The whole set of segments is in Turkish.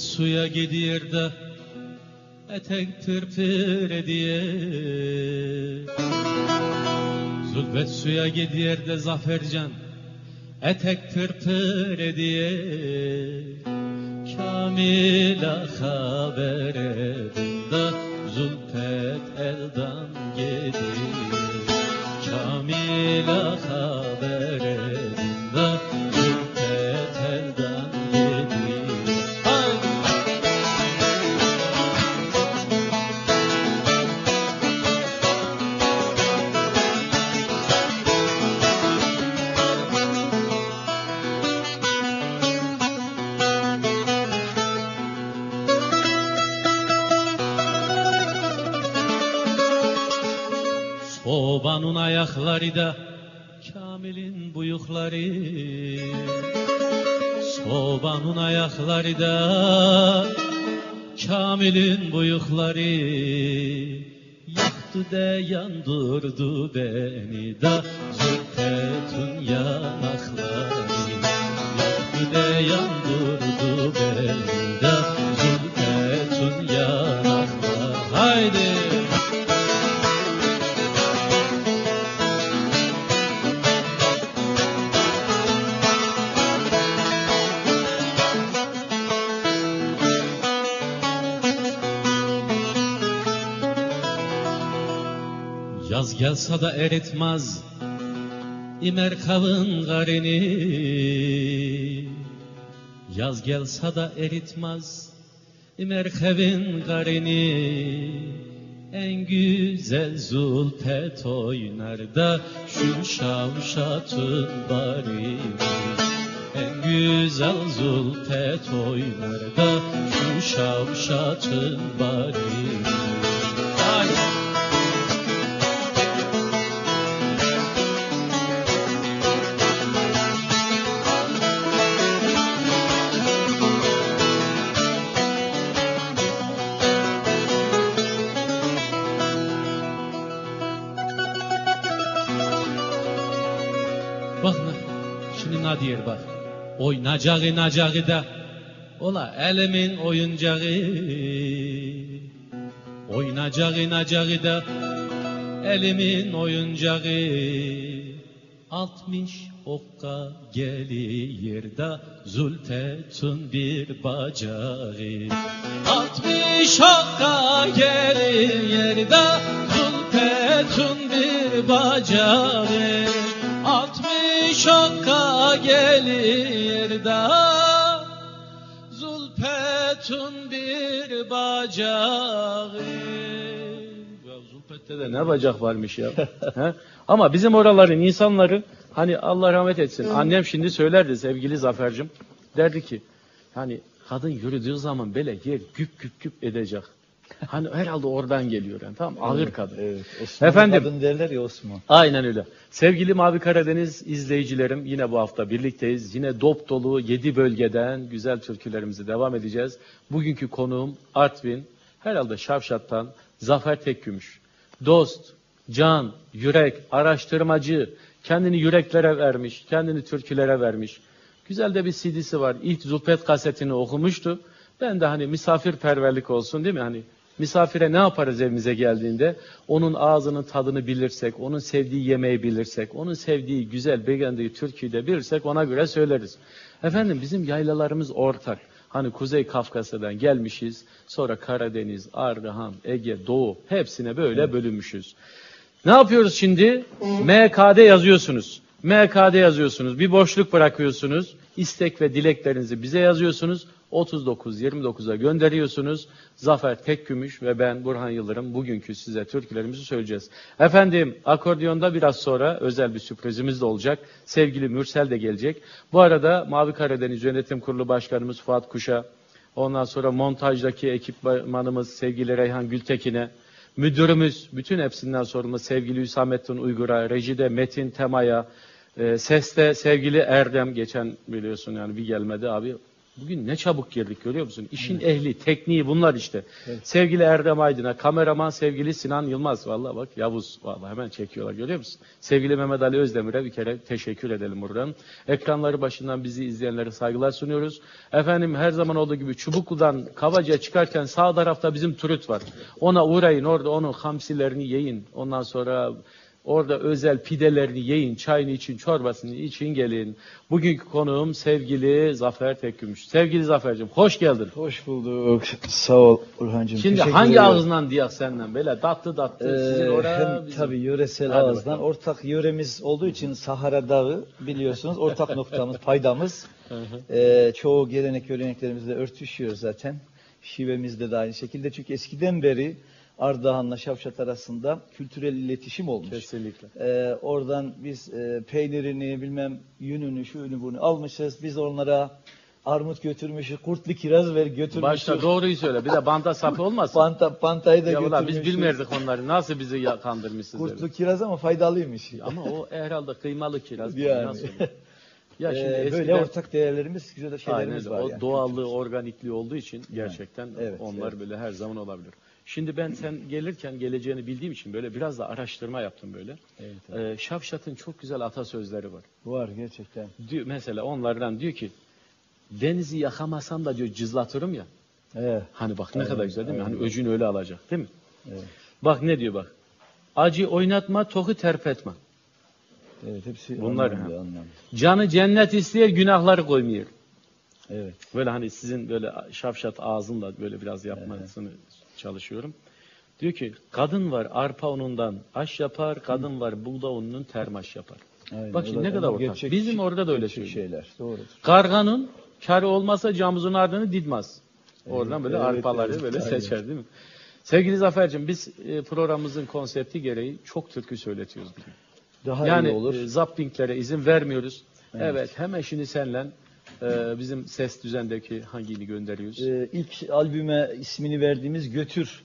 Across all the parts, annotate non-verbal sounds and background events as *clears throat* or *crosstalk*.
Suya gidiyor da etek tırtır ediyor. Zülfet suya gidiyor da Zafercan etek tırtır ediyor. Kamil'a haber edin da Zülfet elden gidiyor. Kamil'a ayakları da Kamil'in buyukları Sobanın ayakları da Kamil'in buyukları Yaktı de yandırdı beni da Zülfet'in yanakları. Yaktı de yandırdı beni da Gelse da eritmez İmer kavın garini. Yaz gelse da eritmez İmer kavın garini. En güzel zulpet oynar da Şu şavşatın barini En güzel zulpet oynar da Şu şavşatın barini Oynacağı nacağı da, ola elimin oyuncağı. Oynacağı nacağı da, elimin oyuncağı. Altmış okka gelir da, Zülfet'ün bir bacağı. Altmış okka gelir da, Zülfet'ün bir bacağı. Altmış okka gelir da Zulpetun bir bacağı Ya Zulfet'te de ne bacak varmış ya. *laughs* He? Ama bizim oraların insanları hani Allah rahmet etsin. Annem şimdi söylerdi sevgili Zafer'cim. Derdi ki hani kadın yürüdüğü zaman böyle yer güp güp güp edecek. Hani herhalde oradan geliyor yani tamam ağır kadın. Evet. Osmanlı Efendim? kadın derler ya Osman. Aynen öyle. Sevgili Mavi Karadeniz izleyicilerim yine bu hafta birlikteyiz. Yine dop dolu 7 bölgeden güzel türkülerimizi devam edeceğiz. Bugünkü konuğum Artvin, herhalde Şavşat'tan Zafer Tekgümüş. Dost, can, yürek, araştırmacı, kendini yüreklere vermiş, kendini türkülere vermiş. Güzel de bir CD'si var. İlk Zulpet kasetini okumuştu. Ben de hani misafirperverlik olsun değil mi? Hani misafire ne yaparız evimize geldiğinde? Onun ağzının tadını bilirsek, onun sevdiği yemeği bilirsek, onun sevdiği güzel beğendiği türküyü de bilirsek ona göre söyleriz. Efendim bizim yaylalarımız ortak. Hani Kuzey Kafkasya'dan gelmişiz. Sonra Karadeniz, Ardahan, Ege, Doğu hepsine böyle bölünmüşüz. Ne yapıyoruz şimdi? MKD yazıyorsunuz. MKD yazıyorsunuz. Bir boşluk bırakıyorsunuz. İstek ve dileklerinizi bize yazıyorsunuz. 39-29'a gönderiyorsunuz. Zafer Tekgümüş ve ben Burhan Yıldırım bugünkü size türkülerimizi söyleyeceğiz. Efendim akordiyonda biraz sonra özel bir sürprizimiz de olacak. Sevgili Mürsel de gelecek. Bu arada Mavi Karadeniz Yönetim Kurulu Başkanımız Fuat Kuş'a, ondan sonra montajdaki ekipmanımız sevgili Reyhan Gültekin'e, müdürümüz, bütün hepsinden sorumlu sevgili Hüsamettin Uygur'a, rejide Metin Tema'ya, e, seste sevgili Erdem, geçen biliyorsun yani bir gelmedi abi, Bugün ne çabuk girdik görüyor musun? İşin ehli, tekniği bunlar işte. Sevgili Erdem Aydın'a, kameraman sevgili Sinan Yılmaz. Vallahi bak Yavuz vallahi hemen çekiyorlar görüyor musun? Sevgili Mehmet Ali Özdemir'e bir kere teşekkür edelim buradan. Ekranları başından bizi izleyenlere saygılar sunuyoruz. Efendim her zaman olduğu gibi Çubuklu'dan Kavacı'ya çıkarken sağ tarafta bizim turut var. Ona uğrayın orada onun hamsilerini yiyin. Ondan sonra Orada özel pidelerini yiyin, çayını için, çorbasını için gelin. Bugünkü konuğum sevgili Zafer Tekgümüş. Sevgili Zafer'cim hoş geldin. Hoş bulduk. Sağ ol Urhan'cığım. Şimdi Teşekkür hangi ederim. ağızdan diyak senden böyle tatlı tatlı sizin Ee, oraya hem bizim- tabii yöresel Hadi ağızdan bakalım. ortak yöremiz olduğu için Sahara Dağı biliyorsunuz ortak noktamız *laughs* paydamız. Ee, çoğu gelenek göreneklerimizle örtüşüyor zaten. Şivemizde de aynı şekilde çünkü eskiden beri Ardahan'la Şavşat arasında kültürel iletişim olmuş. Kesinlikle. Ee, oradan biz e, peynirini bilmem yününü şu ünü bunu almışız. Biz onlara armut götürmüşüz. Kurtlu kiraz ver götürmüşüz. Başta doğruyu söyle. Bir de banta sapı olmasın. Panta, pantayı da ya ulan biz götürmüşüz. bilmezdik onları. Nasıl bizi ya- kandırmışsınız? Kurtlu öyle? kiraz ama faydalıymış. Ama o herhalde kıymalı kiraz. Yani. Nasıl? Ya şimdi Ee, eskiden, böyle ortak değerlerimiz, güzel Aynen şeylerimiz öyle. var. O yani. doğallığı, organikliği olduğu için gerçekten Evet, onlar evet. böyle her zaman olabilir. Şimdi ben sen gelirken geleceğini bildiğim için böyle biraz da araştırma yaptım böyle. Evet, Ee, Şavşat'ın çok güzel atasözleri var. Var gerçekten. Diyor, mesela onlardan diyor ki denizi yakamasam da diyor cızlatırım ya. Evet. Hani bak ne Evet, kadar güzel değil mi? evet. Hani öcünü öyle alacak değil mi? Evet. Bak ne diyor bak. Acı oynatma, toku terpetme. Evet, hepsi Bunlar anlamlı, ha. anlamlı. Canı cennet isteyen günahları koymuyor. Evet. Böyle hani sizin böyle şafşat ağzınla böyle biraz yapmasını çalışıyorum. Diyor ki kadın var arpa unundan aş yapar, kadın var buğday ununun termaş yapar. Aynen. Bak şimdi ne kadar ortak. gerçek- Bizim orada da öyle söylüyor. şeyler. Doğrudur. Karganın karı olmasa camızın ardını didmaz. Oradan böyle evet, arpaları evet, böyle aynen. seçer değil mi? Sevgili Zafer'cim biz e, programımızın konsepti gereği çok türkü söyletiyoruz. Daha yani iyi olur. e, zappinglere izin vermiyoruz. Evet. Evet. hemen şimdi senle e, bizim ses düzendeki hangini gönderiyoruz? Ee, ilk albüme ismini verdiğimiz Götür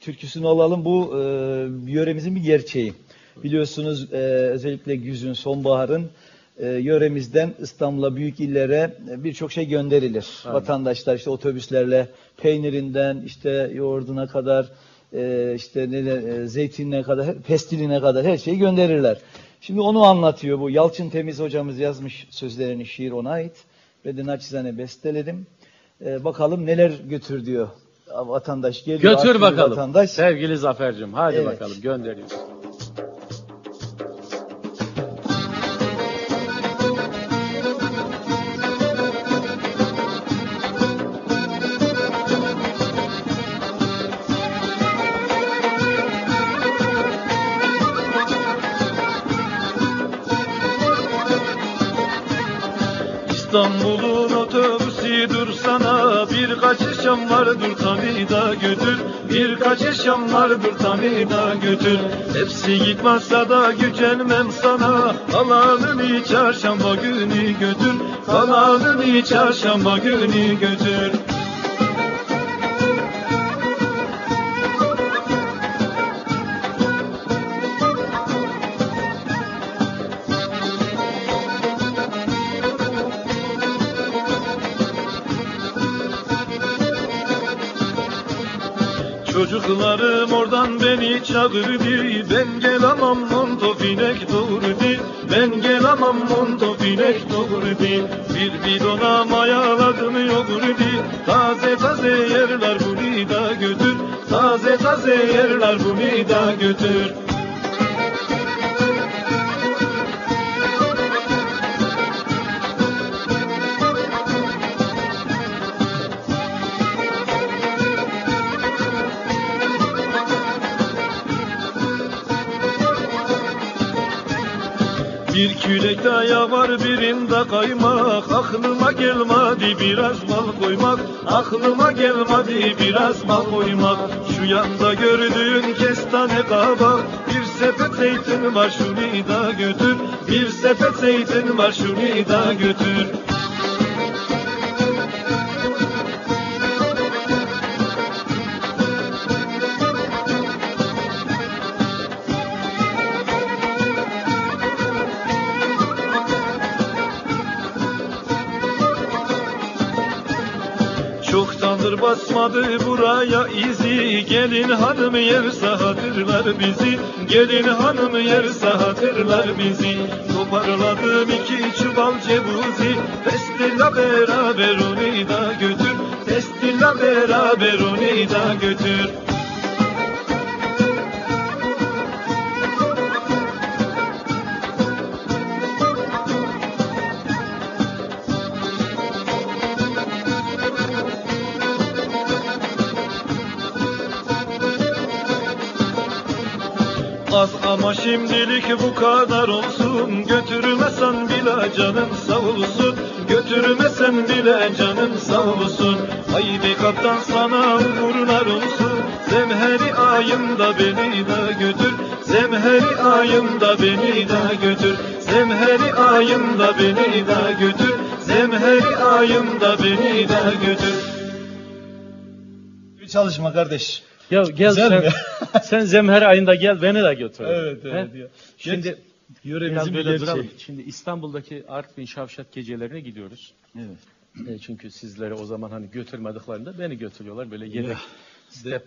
türküsünü alalım. Bu e, yöremizin bir gerçeği. Biliyorsunuz e, özellikle güzün, sonbaharın e, yöremizden İstanbul'a büyük illere e, birçok şey gönderilir. Aynen. Vatandaşlar işte otobüslerle peynirinden işte yoğurduna kadar e, işte ne de, e, zeytinine kadar, pestiline kadar her şeyi gönderirler. Şimdi onu anlatıyor bu. Yalçın Temiz hocamız yazmış sözlerini şiir ona ait. Ve de naçizane besteledim. E, bakalım neler götür diyor vatandaş geliyor. Götür bakalım. Vatandaş. Sevgili Zafer'cim hadi Evet. bakalım gönderiyoruz. Yaşam vardır tabi da götür. Birkaç yaşam vardır tabi da götür. Hepsi yıkmazsa da gücenmem sana. Alanını çarşamba günü götür. Alanını çarşamba günü götür Çocuklarım oradan beni çağırdı Ben gelemem montofinek doğurdu Ben gelemem montofinek doğurdu Bir. Bidona mayaladım yoğurdu Taze taze yerler bunu da götür. Taze taze yerler bunu da götür Bir külekte yağ var birinde kaymak. Aklıma gelmedi biraz bal koymak. Aklıma gelmedi biraz bal koymak. Şu yanda gördüğün kestane kabak. Bir sepet zeytin var şunu da götür. Bir sepet zeytin var şunu da götür Basmadı buraya izi. Gelin hanım yerse hatırlar bizi. Gelin hanım yerse hatırlar bizi. Toparladım iki çuval cebuzi. Pestilla beraber onu da götür. Pestilla beraber onu da götür şimdilik bu kadar olsun. Götürmesen bile canın sağ olsun. Götürmesen bile canın sağ olsun. Haydi kaptan sana uğurlar olsun. Zemheri ayında beni de götür. Zemheri ayında beni de götür. Zemheri ayında beni de götür. Zemheri ayında beni de götür. Bir çalışma kardeş. Ya gel Güzel sen, mi? *laughs* sen zemher ayında gel beni de götür. Evet, evet, He? ya. Şimdi Yöremizin böyle duralım. Şimdi İstanbul'daki Artvin Şavşat gecelerine gidiyoruz. Evet. E, çünkü sizleri o zaman hani götürmediklerinde beni götürüyorlar böyle yedek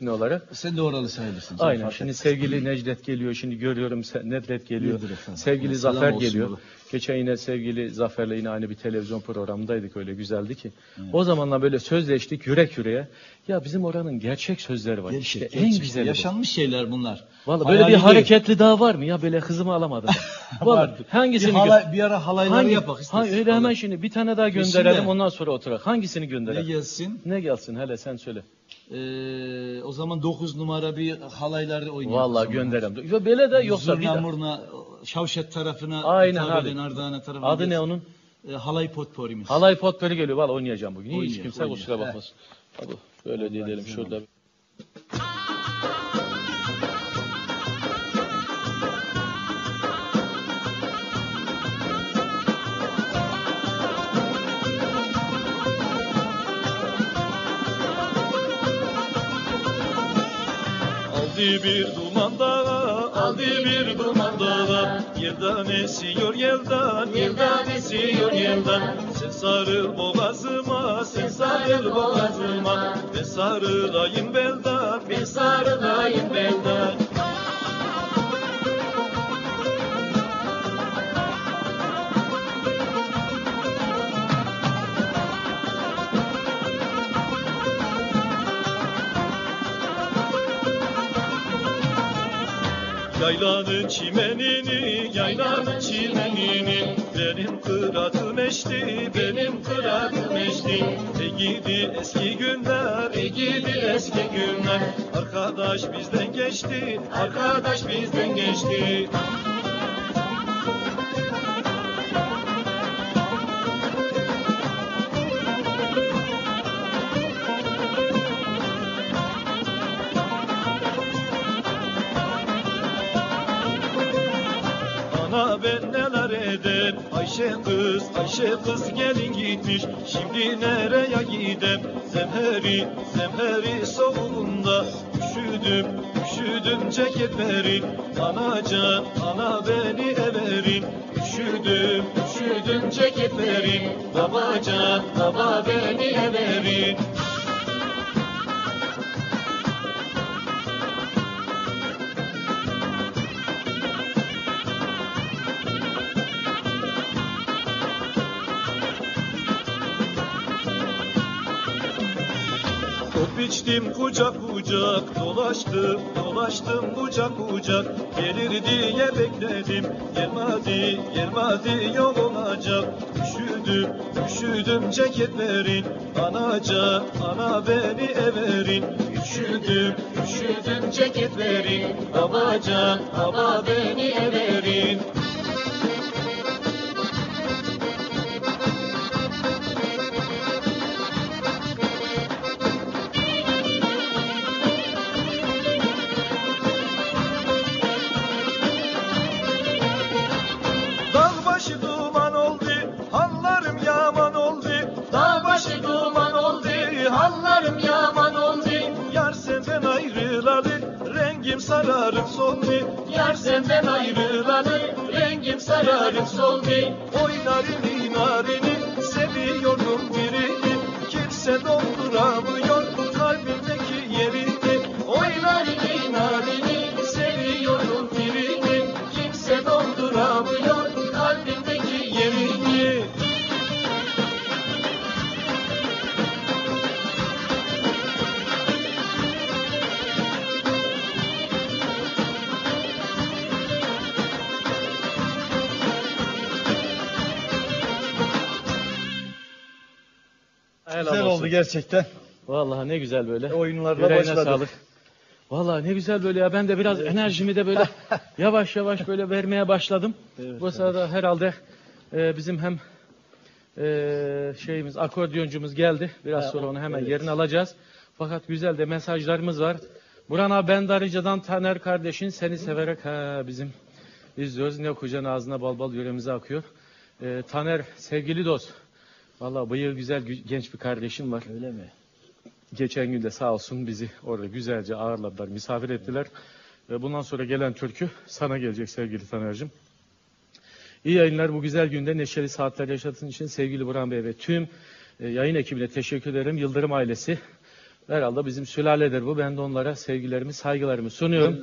Olarak. Sen de oralı sayılırsın. canım, Aynen. fark Şimdi etmez. sevgili Necdet geliyor. Şimdi görüyorum Necdet geliyor. Sevgili Selam Zafer geliyor. baba. Geçen yine sevgili Zafer'le yine aynı bir televizyon programındaydık öyle güzeldi ki. O zamanla böyle sözleştik yürek yüreğe. Ya bizim oranın gerçek sözleri var. Gerçek, işte en gerçek. güzeli bu. Yaşanmış şeyler bunlar. Vallahi böyle bir Hayali değil. hareketli daha var mı ya böyle hızımı alamadım. *laughs* Vallahi hangisini bir, halay, bir ara halayları Hangi- yapak istersen. öyle hemen şimdi bir tane daha gönderelim de. ondan sonra oturak. Hangisini Ne gönderelim? gelsin? Ne gelsin hele sen söyle. Ee, o zaman 9 numara bir halayları oynayalım. Vallahi gönderelim. Yo, böyle de yoksa bir Zurna murna, Şavşet tarafına, Aynen hitap abi. eden tarafına. Adı ne gelsin. onun? Ee, halay potporimiz. Halay potperi geliyor. Valla oynayacağım bugün. Hiç Oynayalım, kimse oynayalım. kusura bakmasın. Hadi böyle diyelim şurada. Aldı bir duman dağa, aldı bir duman dağa Yeldan esiyor yeldan, yeldan esiyor yeldan. Sen sarıl boğazıma, sen sarıl boğazıma. Ben sarılayım beldan, ben sarılayım beldan Yaylanın çimenini, yaylanın çimenini. Benim kıratım eşti, benim kıratım eşti. E gidi eski günler, e gidi eski günler. Arkadaş bizden geçti, arkadaş bizden geçti Ayşe kız Ayşe kız gelin gitmiş. Şimdi nereye gidem? Zemheri zemheri soğuğunda Üşüdüm üşüdüm ceket verin Anacan ana beni everin. Üşüdüm üşüdüm ceket verin Babacan baba beni everin Ot biçtim kucak kucak dolaştım dolaştım bucak bucak gelir diye bekledim gelmedi gelmedi yol olacak. Üşüdüm üşüdüm ceketlerin anacan ana beni everin. Üşüdüm üşüdüm ceketlerin babacan baba beni everin sararıp soldu. Yar senden ayrılalı, rengim sararıp soldu. Oy Helal Güzel olsun. oldu gerçekten. Vallahi ne güzel böyle. Oyunlarla Yüreğine başladık. sağlık. Vallahi ne güzel böyle ya. Ben de biraz enerjimi de böyle *laughs* yavaş yavaş böyle vermeye başladım. Evet, Bu sırada herhalde e, bizim hem e, şeyimiz akordeyoncumuz geldi. Biraz Ha, sonra onu hemen evet. yerini alacağız. Fakat güzel de mesajlarımız var. Burhan abi ben Darıca'dan Taner kardeşin seni severek ha bizim izliyoruz. Ne kocan ağzına bal bal yüreğimize akıyor. E, Taner sevgili dost. Vallahi bıyığı güzel gü- genç bir kardeşim var. Öyle mi? Geçen gün de sağ olsun bizi orada güzelce ağırladılar, misafir ettiler. Ve bundan sonra gelen türkü sana gelecek sevgili Taner'cim. İyi yayınlar bu güzel günde neşeli saatler yaşadığın için sevgili Burhan Bey ve tüm e, yayın ekibine teşekkür ederim. Yıldırım ailesi herhalde bizim sülaledir bu. Ben de onlara sevgilerimi, saygılarımı sunuyorum.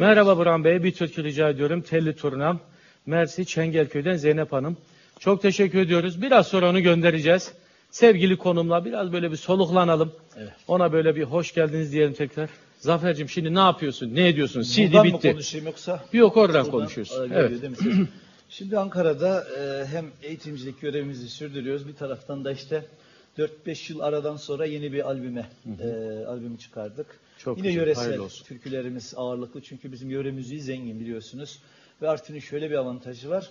Merhaba Burhan Bey, bir türkü rica ediyorum. Telli Turnam, Mersi Çengelköy'den Zeynep Hanım. Çok teşekkür ediyoruz. Biraz sonra onu göndereceğiz. Sevgili konumla biraz böyle bir soluklanalım. Evet. Ona böyle bir hoş geldiniz diyelim tekrar. Zafer'cim şimdi ne yapıyorsun? Ne ediyorsun? CD Buradan mı bitti. konuşayım yoksa? Yok oradan aa, geliyor Evet. değil mi ses? *clears throat* Şimdi Ankara'da e, hem eğitimcilik görevimizi sürdürüyoruz. Bir taraftan da işte 4-5 yıl aradan sonra yeni bir albüme e, albümü çıkardık. Çok Yine güzel, yöresel türkülerimiz ağırlıklı çünkü bizim yöre müziği zengin biliyorsunuz. Ve Artvin'in şöyle bir avantajı var.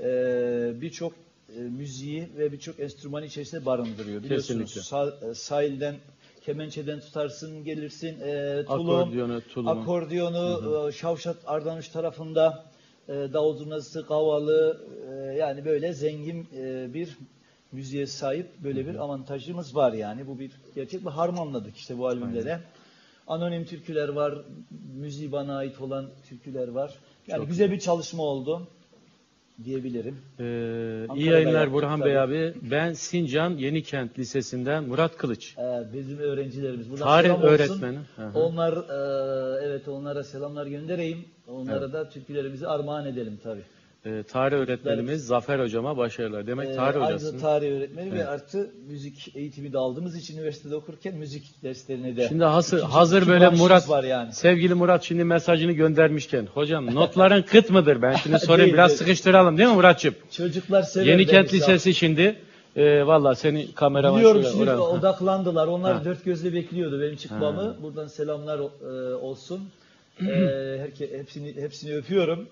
E, birçok e, müziği ve birçok enstrüman içerisinde barındırıyor. Biliyorsunuz Kesinlikle. sa- e, sahilden kemençeden tutarsın gelirsin e, tulum, Akordiyonu, tulumu. akordiyonu, e, Şavşat Ardanuş tarafında e, davul zurnası, kavalı e, yani böyle zengin e, bir müziğe sahip böyle bir avantajımız var yani. Bu bir gerçek bir harmanladık işte bu albümde de. Anonim türküler var, müziği bana ait olan türküler var. Yani güzel bir çalışma oldu diyebilirim. Ee, iyi yayınlar Burhan. Bey abi. Ben Sincan Yenikent Lisesi'nden Murat Kılıç. Ee, bizim öğrencilerimiz. Buradan Tarih öğretmeni. Hı. Onlar e, evet onlara selamlar göndereyim. Onlara da türkülerimizi armağan edelim tabii. Ee, tarih öğretmenimiz Zafer hocama başarılar. Demek Ee, tarih aynı hocası. tarih öğretmeni ve Evet. artı müzik eğitimi de aldığımız için üniversitede okurken müzik derslerine de Şimdi hazır, İkinci- hazır iki böyle Murat, var yani. sevgili Murat şimdi mesajını göndermişken. Hocam notların *laughs* kıt mıdır? Ben şimdi sorayım Değil, biraz değil. sıkıştıralım değil mi Muratçım? Çocuklar sever. Yenikent demiş Lisesi şimdi. E, Valla senin kameraman Biliyorum şuraya, şimdi Ha. odaklandılar. Onlar Ha. dört gözle bekliyordu benim çıkmamı. Ha. Buradan selamlar e, olsun. e, *clears throat* herke, hepsini hepsini öpüyorum.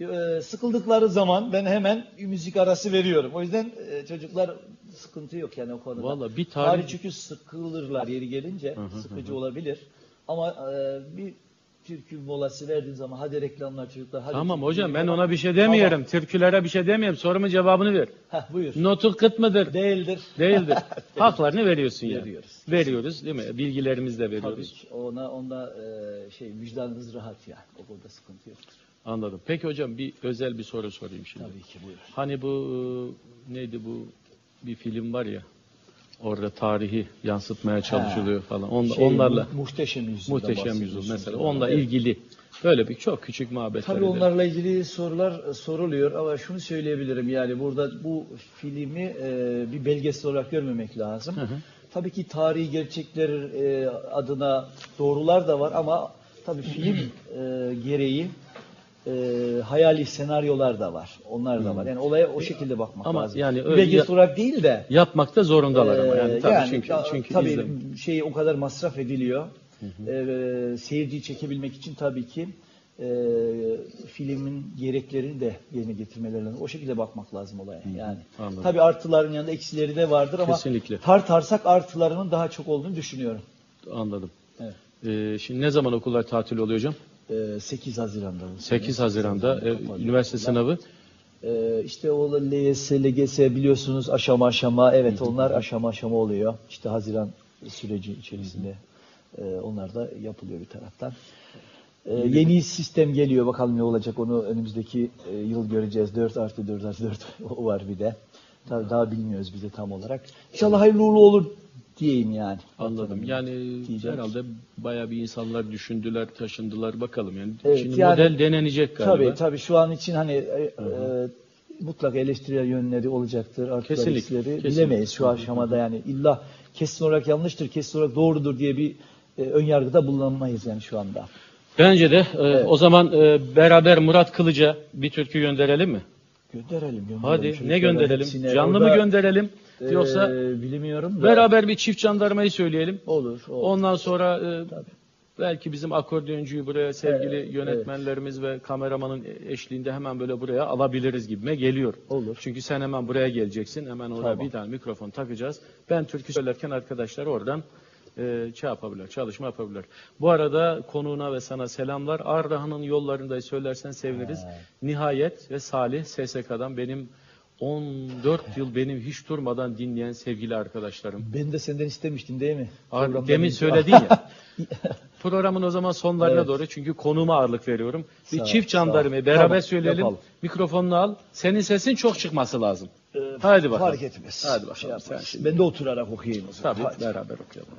E, sıkıldıkları zaman ben hemen müzik arası veriyorum. O yüzden e, çocuklar sıkıntı yok yani o konuda. Valla bir Tarih tarih... çünkü sıkılırlar yeri gelince. Hı hı, sıkıcı olabilir. Ama e, bir türkü molası verdiğin zaman hadi reklamlar çocuklar. Hadi Tamam hocam ben ona bir şey demiyorum. Türkülere bir şey demiyorum. Sorumun cevabını ver. Heh, buyur. Notu kıt mıdır? Değildir. *laughs* Değildir. Haklarını veriyorsun yani. Veriyoruz. Veriyoruz değil mi? Bilgilerimizi de Tabii veriyoruz. ki. Ona onda e, şey vicdanınız rahat yani. O konuda sıkıntı yoktur. Anladım. Peki hocam bir özel bir soru sorayım şimdi. Tabii ki buyur. Hani bu e, neydi bu bir film var ya orada tarihi yansıtmaya çalışılıyor falan. Onla, Şey, onlarla mu- muhteşem yüzyıldan muhteşem yüzyıl mesela. Onunla Evet. ilgili böyle bir çok küçük muhabbetler. Tabii onlarla ilgili sorular e, soruluyor ama şunu söyleyebilirim yani burada bu filmi e, bir belgesel olarak görmemek lazım. Tabii ki tarihi gerçekler e, adına doğrular da var ama tabii film e, gereği e, hayali senaryolar da var. Onlar da var. Yani olaya o şekilde bakmak Ama lazım. yani öyle ya- olarak değil de Yapmakta zorundalar ama yani ee, tabii çünkü ta- çünkü tabii şey o kadar masraf ediliyor. Ee, seyirciyi çekebilmek için tabii ki e, filmin gereklerini de yerine getirmelerine o şekilde bakmak lazım olaya. Yani anladım. tabii artıların yanında eksileri de vardır ama Kesinlikle. tartarsak artılarının daha çok olduğunu düşünüyorum. anladım. Evet. Ee, şimdi ne zaman okullar tatil oluyor hocam? Ee, 8 Haziran'da. bu 8 sene. Haziran'da e, üniversite sınavı. Ee, işte o LYS, LGS biliyorsunuz aşama aşama evet onlar aşama aşama oluyor. İşte Haziran süreci içerisinde e, onlar da yapılıyor bir taraftan. Ee, yeni sistem geliyor bakalım ne olacak onu önümüzdeki e, yıl göreceğiz. 4 artı 4 artı 4 *laughs* o var bir de. Tabii daha bilmiyoruz biz de tam olarak. İnşallah hayırlı uğurlu olur diyeyim yani. Anladım. Yani diyeceğiz. herhalde bayağı bir insanlar düşündüler, taşındılar bakalım. Yani Evet, şimdi yani- model denenecek galiba. Tabii tabii şu an için hani e, e, mutlaka eleştirel yönleri olacaktır. Artılar Kesinlikle, bilemeyiz şu aşamada yani illa kesin olarak yanlıştır, kesin olarak doğrudur diye bir e, ön yargıda bulunmayız yani şu anda. Bence de e, o zaman e, beraber Murat Kılıç'a bir türkü gönderelim mi? Gönderelim. gönderelim Hadi çocuklara ne gönderelim? hepsine. Canlı Orada, mı gönderelim? Yoksa Ee, bilmiyorum da. beraber bir çift jandarmayı söyleyelim. Olur. olur. Ondan sonra e, Tabii. belki bizim akordeoncuyu buraya sevgili Evet, yönetmenlerimiz ve kameramanın eşliğinde hemen böyle buraya alabiliriz gibime geliyor. Olur. Çünkü sen hemen buraya geleceksin. Hemen oraya Tamam. bir tane mikrofon takacağız. Ben türkü söylerken arkadaşlar oradan e, şey yapabilir, çalışma yapabilir. Bu arada konuğuna ve sana selamlar. Ardahan'ın yollarında söylersen seviniriz. Nihayet ve Salih SSK'dan benim 14 yıl benim hiç durmadan dinleyen sevgili arkadaşlarım. Ben de senden istemiştim değil mi? Programda Demin söyledin ya. *laughs* Programın o zaman sonlarına Evet. doğru çünkü konuma ağırlık veriyorum. Bir Sağ çift jandarmayı beraber Tamam, söyleyelim. yapalım. Mikrofonunu al. Senin sesin çok çıkması lazım. Ee, Hadi bakalım. Fark etmez. Hadi bakalım, Şey yaparız. sen şimdi- ben de oturarak okuyayım o zaman. Tabii Hadi. beraber okuyalım.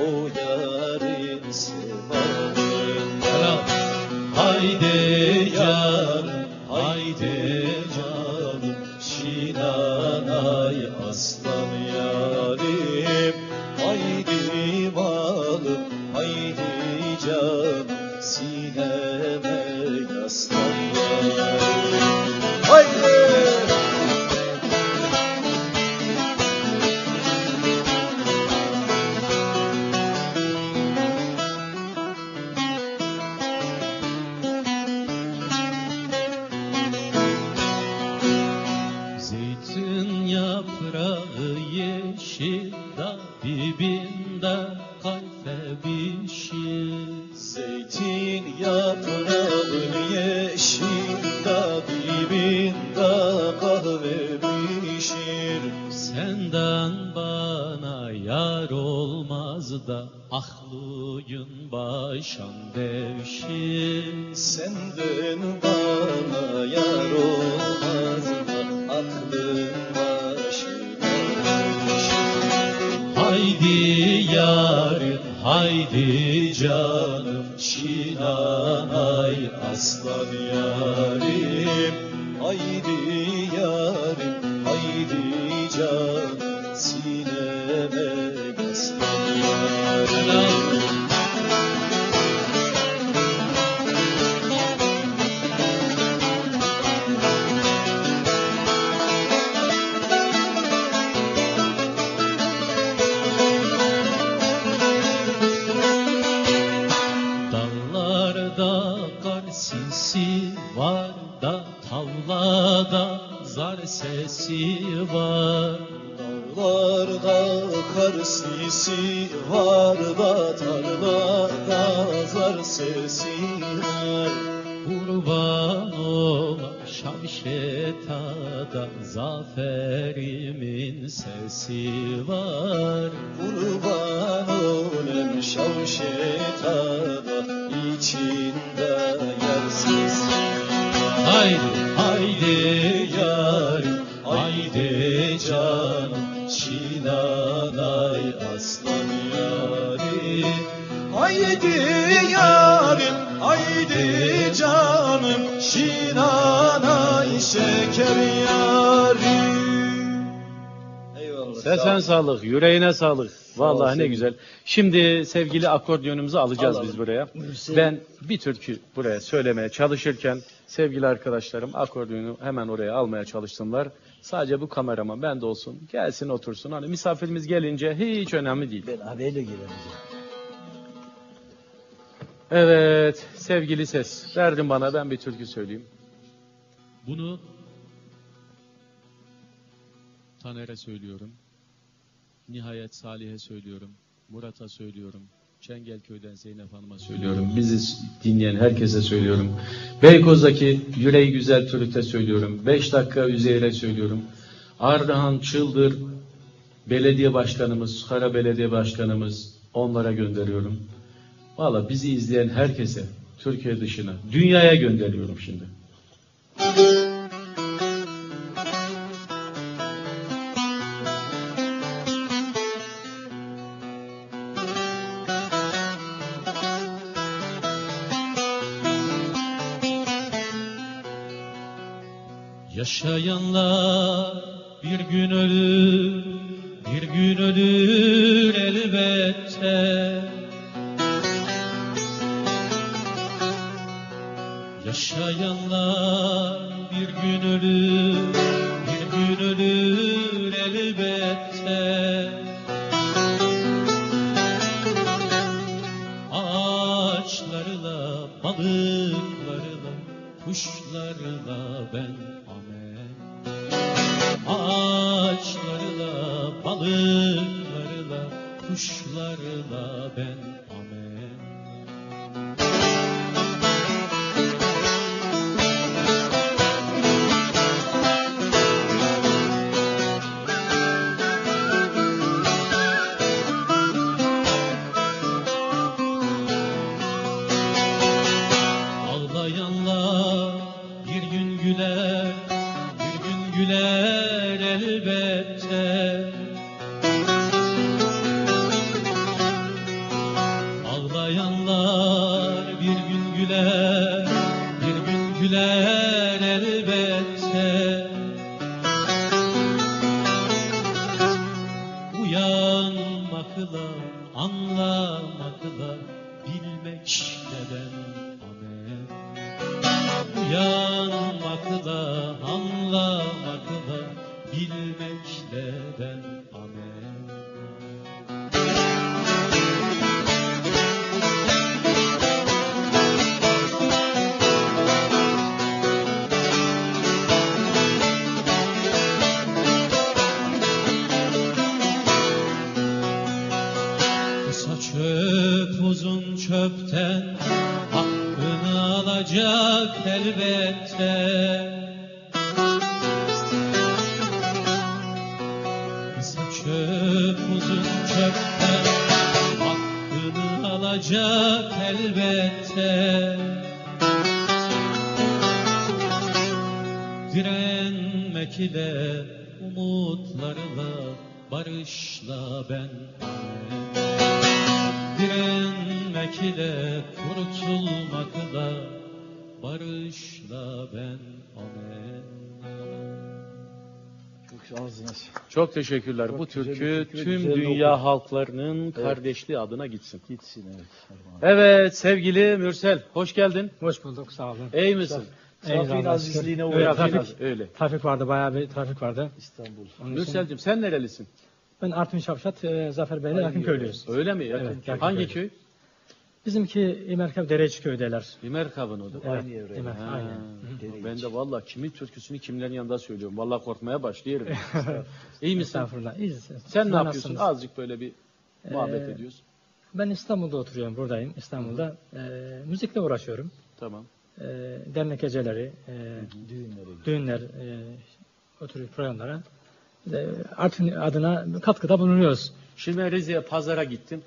O yarın sevabından Haydi yüreğine sağlık. Vallahi ne güzel. Şimdi sevgili akordeonumuzu alacağız Alalım. biz buraya. Ben bir türkü buraya söylemeye çalışırken sevgili arkadaşlarım akordeonu hemen oraya almaya çalışsınlar. Sadece bu kameraman ben de olsun. Gelsin otursun. Hani misafirimiz gelince hiç önemli değil. Ben abiyle geleceğim. Evet sevgili ses. Verdin bana ben bir türkü söyleyeyim. Bunu Taner'e söylüyorum. Nihayet Salih'e söylüyorum. Murat'a söylüyorum. Çengelköy'den Zeynep Hanım'a söylüyorum. Bizi dinleyen herkese söylüyorum. Beykoz'daki Yüreği Güzel Türk'te söylüyorum. 5 dakika Üzeyir'e söylüyorum. Ardahan, Çıldır, belediye başkanımız, Kara Belediye Başkanımız onlara gönderiyorum. Valla bizi izleyen herkese, Türkiye dışına, dünyaya gönderiyorum şimdi. Teşekkürler. Çok Bu türkü tüm güzel dünya okuma. halklarının kardeşliği adına gitsin. Gitsin evet. Evet sevgili Mürsel hoş geldin. Hoş bulduk sağ olun. İyi misin? Trafiğin Eyvallah, azizliğine uğradık. Evet, Trafik öyle. trafik vardı bayağı bir trafik vardı. İstanbul. Onun için Mürsel'cim sen nerelisin? ben Artvin Şavşat, e, Zafer Bey'le yakın köylüyüz. Öyle mi? Yakın. Evet, yakın Hangi köy. Bizimki İmerkev Dereci köydeler. İmerkav'ın o da. Evet, Aynı evre. İmer- Ha, aynen. Ben de valla kimin türküsünü kimlerin yanında söylüyorum. Valla korkmaya başlıyorum. *laughs* İyi misin? Estağfurullah. İyiyiz. Sen ne yapıyorsun? nasılsınız? Azıcık böyle bir muhabbet Ee, ediyoruz. Ben İstanbul'da oturuyorum, buradayım. İstanbul'da e, müzikle uğraşıyorum. Tamam. E, dernek geceleri, e, Düğünlere gidiyor. düğünler, e, o tür programlara e, Artvin adına katkıda bulunuyoruz. Şimdi ben Rize'ye pazara gittim.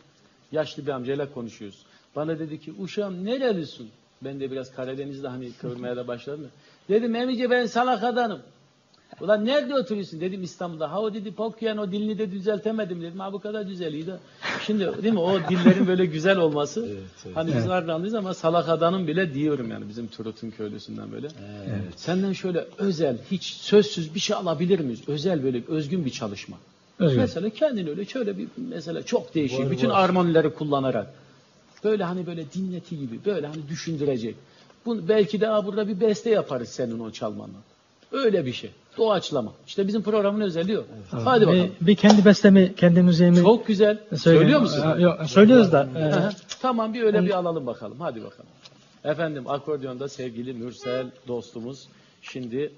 Yaşlı bir amcayla konuşuyoruz. Bana dedi ki uşağım nerelisin? Ben de biraz Karadeniz'de hani kıvırmaya da başladım. Dedim emice ben Salaka'danım. Ulan nerede oturuyorsun dedim İstanbul'da. Ha o dedi okuyan o dilini de düzeltemedim dedim. Ha bu kadar düzeliydi. Şimdi değil mi o dillerin böyle güzel olması. Evet, evet. Hani biz Evet. Ardahanlıyız ama Salaka'danım bile diyorum yani bizim Turut'un köylüsünden böyle. Evet. Senden şöyle özel hiç sözsüz bir şey alabilir miyiz? Özel böyle özgün bir çalışma. Özgür. Mesela kendin öyle şöyle bir mesela çok değişik. Bütün armonileri kullanarak. Böyle hani böyle dinleti gibi böyle hani düşündürecek. Bu belki de aa, burada bir beste yaparız senin o çalmanla. Öyle bir şey. Doğaçlama. İşte bizim programın özelliği o. Hadi bakalım. Bir, bir kendi bestemi, kendi müziğimi Çok güzel. söyleyeyim. Söylüyor musun? Aa, Yok, söylüyoruz da. e, Aha. tamam bir öyle bir alalım bakalım. Hadi bakalım. Efendim akordeonda sevgili Mürsel dostumuz şimdi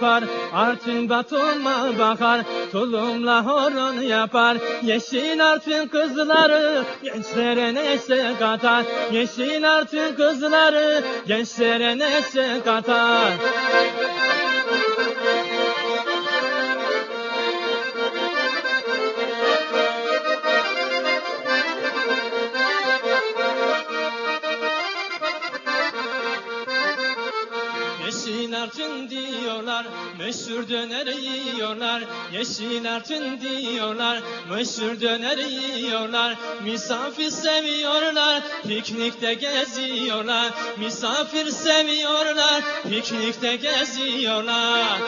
yapar. Artvin Batum'a bakar, tulumla horon yapar. Yeşil Artvin kızları gençlere neşe katar. Yeşil Artvin kızları gençlere neşe katar. Meşhur döner yiyorlar. Yeşil Artvin diyorlar, meşhur döner yiyorlar. Misafir seviyorlar, piknikte geziyorlar. Misafir seviyorlar, piknikte geziyorlar.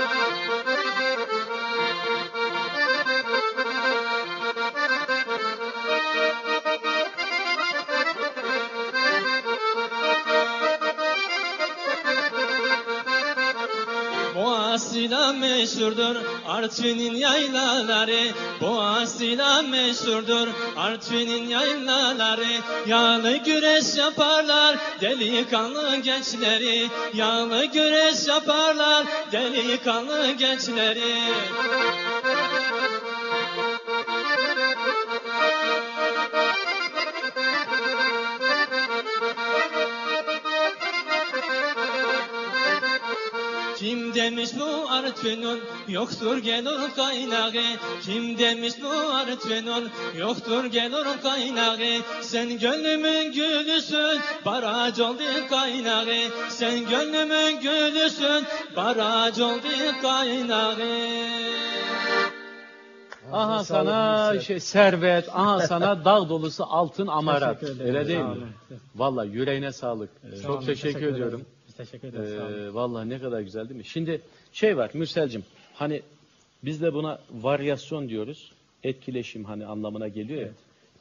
Boğazıyla meşhurdur Artvin'in yaylaları Boğazıyla meşhurdur Artvin'in yaylaları. Yağlı güreş yaparlar delikanlı gençleri. Yağlı güreş yaparlar delikanlı gençleri Kim demiş bu Artvin'un yoktur gelur kaynağı Kim demiş bu Artvin'un yoktur gelur kaynağı Sen gönlümün gülüsün baraj oldu kaynağı Sen gönlümün gülüsün baraj oldu kaynağı aha sağlık sana Mürsel. şey servet, aha sana *laughs* dağ dolusu altın amarat. Teşekkür. Öyle değil Sağ mi? olun. Vallahi yüreğine sağlık. Sağ Çok olun, teşekkür, ederiz. ediyorum. Biz teşekkür ederiz. sağ olun. Ee, vallahi ne kadar güzel değil mi? Şimdi şey var Mürselcim hani biz de buna varyasyon diyoruz. Etkileşim hani anlamına geliyor ya.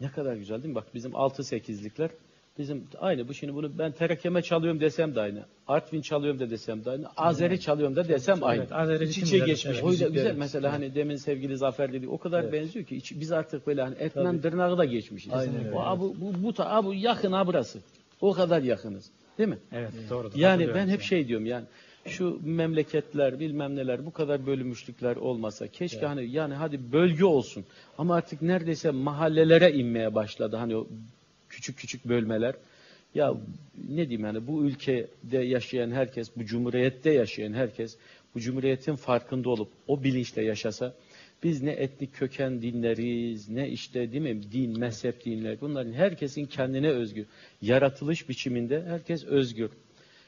Ne kadar güzel değil mi? Bak bizim 6-8'likler bizim aynı bu şimdi bunu ben terekeme çalıyorum desem de aynı. Artvin çalıyorum da desem de aynı. Azeri çalıyorum da desem aynı. Evet, Azeri İç içe geçmiş evet. O müzikleri. güzel mesela hani demin sevgili Zafer dedi o kadar benziyor ki iç- biz artık böyle hani etmen Tabii. tırnağı da geçmişiz. Aynen öyle. Bu, bu, bu, ta- ha, bu yakın ha burası. O kadar yakınız. Değil mi? Evet, doğrudur. Yani Katılıyorum ben hep şey diyorum yani şu memleketler bilmem neler bu kadar bölünmüşlükler olmasa keşke hani yani hadi bölge olsun ama artık neredeyse mahallelere inmeye başladı hani o küçük küçük bölmeler. Ya ne diyeyim yani bu ülkede yaşayan herkes, bu cumhuriyette yaşayan herkes bu cumhuriyetin farkında olup o bilinçle yaşasa biz ne etnik köken dinleriz, ne işte değil mi din, mezhep dinler. Bunların herkesin kendine özgü yaratılış biçiminde herkes özgür.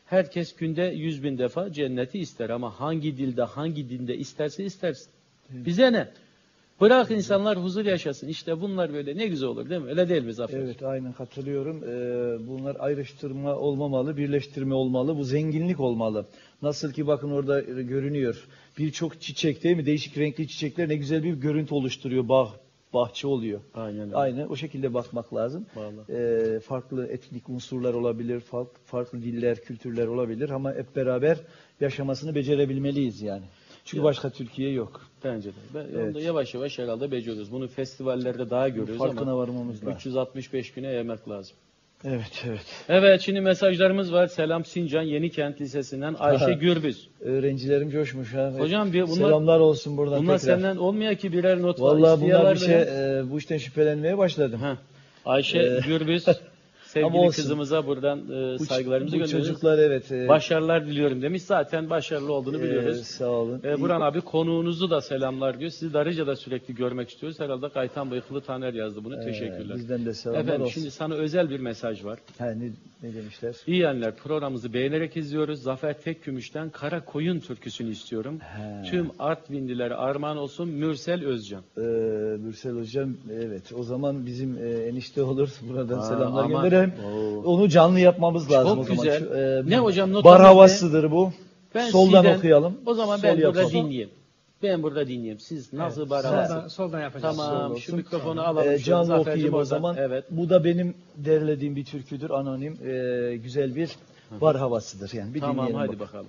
Herkes günde yüz bin defa cenneti ister ama hangi dilde, hangi dinde isterse istersin. Bize ne? Bırak insanlar huzur yaşasın. İşte bunlar böyle ne güzel olur değil mi? Öyle değil mi Zafer? Evet aynen katılıyorum. Ee, bunlar ayrıştırma olmamalı, birleştirme olmalı. Bu zenginlik olmalı. Nasıl ki bakın orada görünüyor. Birçok çiçek değil mi? Değişik renkli çiçekler ne güzel bir görüntü oluşturuyor bağ bahçe oluyor. Aynen öyle. Aynı o şekilde bakmak lazım. Vallahi. Ee, farklı etnik unsurlar olabilir, farklı, farklı diller, kültürler olabilir ama hep beraber yaşamasını becerebilmeliyiz yani. Çünkü başka Türkiye yok. Bence de. Ben, Evet. Onu da yavaş yavaş herhalde beceriyoruz. Bunu festivallerde daha görüyoruz Farkına ama varmamız lazım. 365 güne yemek lazım. Evet, evet. Evet şimdi mesajlarımız var. Selam Sincan Yenikent Lisesi'nden Ayşe. Gürbüz. Öğrencilerim coşmuş ha. Hocam bir bunlar, Selamlar olsun buradan bunlar tekrar. senden olmuyor ki birer not var. Vallahi bunlar bir şey, e, bu işten şüphelenmeye başladım. Heh. Ayşe Ee, Gürbüz *laughs* sevgili olsun. kızımıza buradan e, saygılarımızı bu gönderiyoruz. çocuklar evet. e, Başarılar diliyorum demiş. Zaten başarılı olduğunu e, biliyoruz. sağ olun. Ee, Burhan abi konuğunuzu da selamlar diyor. Sizi Darıca'da sürekli görmek istiyoruz. Herhalde Kaytan Bıyıklı Taner yazdı bunu. Ee, Teşekkürler. Bizden de selamlar Efendim olsun. şimdi sana özel bir mesaj var. Ha, ne, ne demişler? İyi yerler programımızı beğenerek izliyoruz. Zafer Tekgümüş'ten Kara Koyun türküsünü istiyorum. He. Tüm Artvinlilere armağan olsun Mürsel Özcan. Ee, Mürsel Hocam evet o zaman bizim e, enişte olur. Buradan Aa, selamlar aman. Oo. Onu canlı yapmamız lazım Çok o zaman. güzel. Şu, e, Ne hocam, notumuz Bar ne? havasıdır bu. Ben Soldan sizden- okuyalım. O zaman Sol ben burada yapalım. dinleyeyim. Ben burada dinleyeyim. Siz nasıl bar havası? Soldan, soldan yapacağız. Tamam Sol şu olsun. mikrofonu alalım. Ee, şöyle. canlı Zafer'cim okuyayım o zaman. Evet. Bu da benim derlediğim bir türküdür anonim. Ee, güzel bir bar havasıdır yani. Bir Tamam dinleyelim hadi bakalım.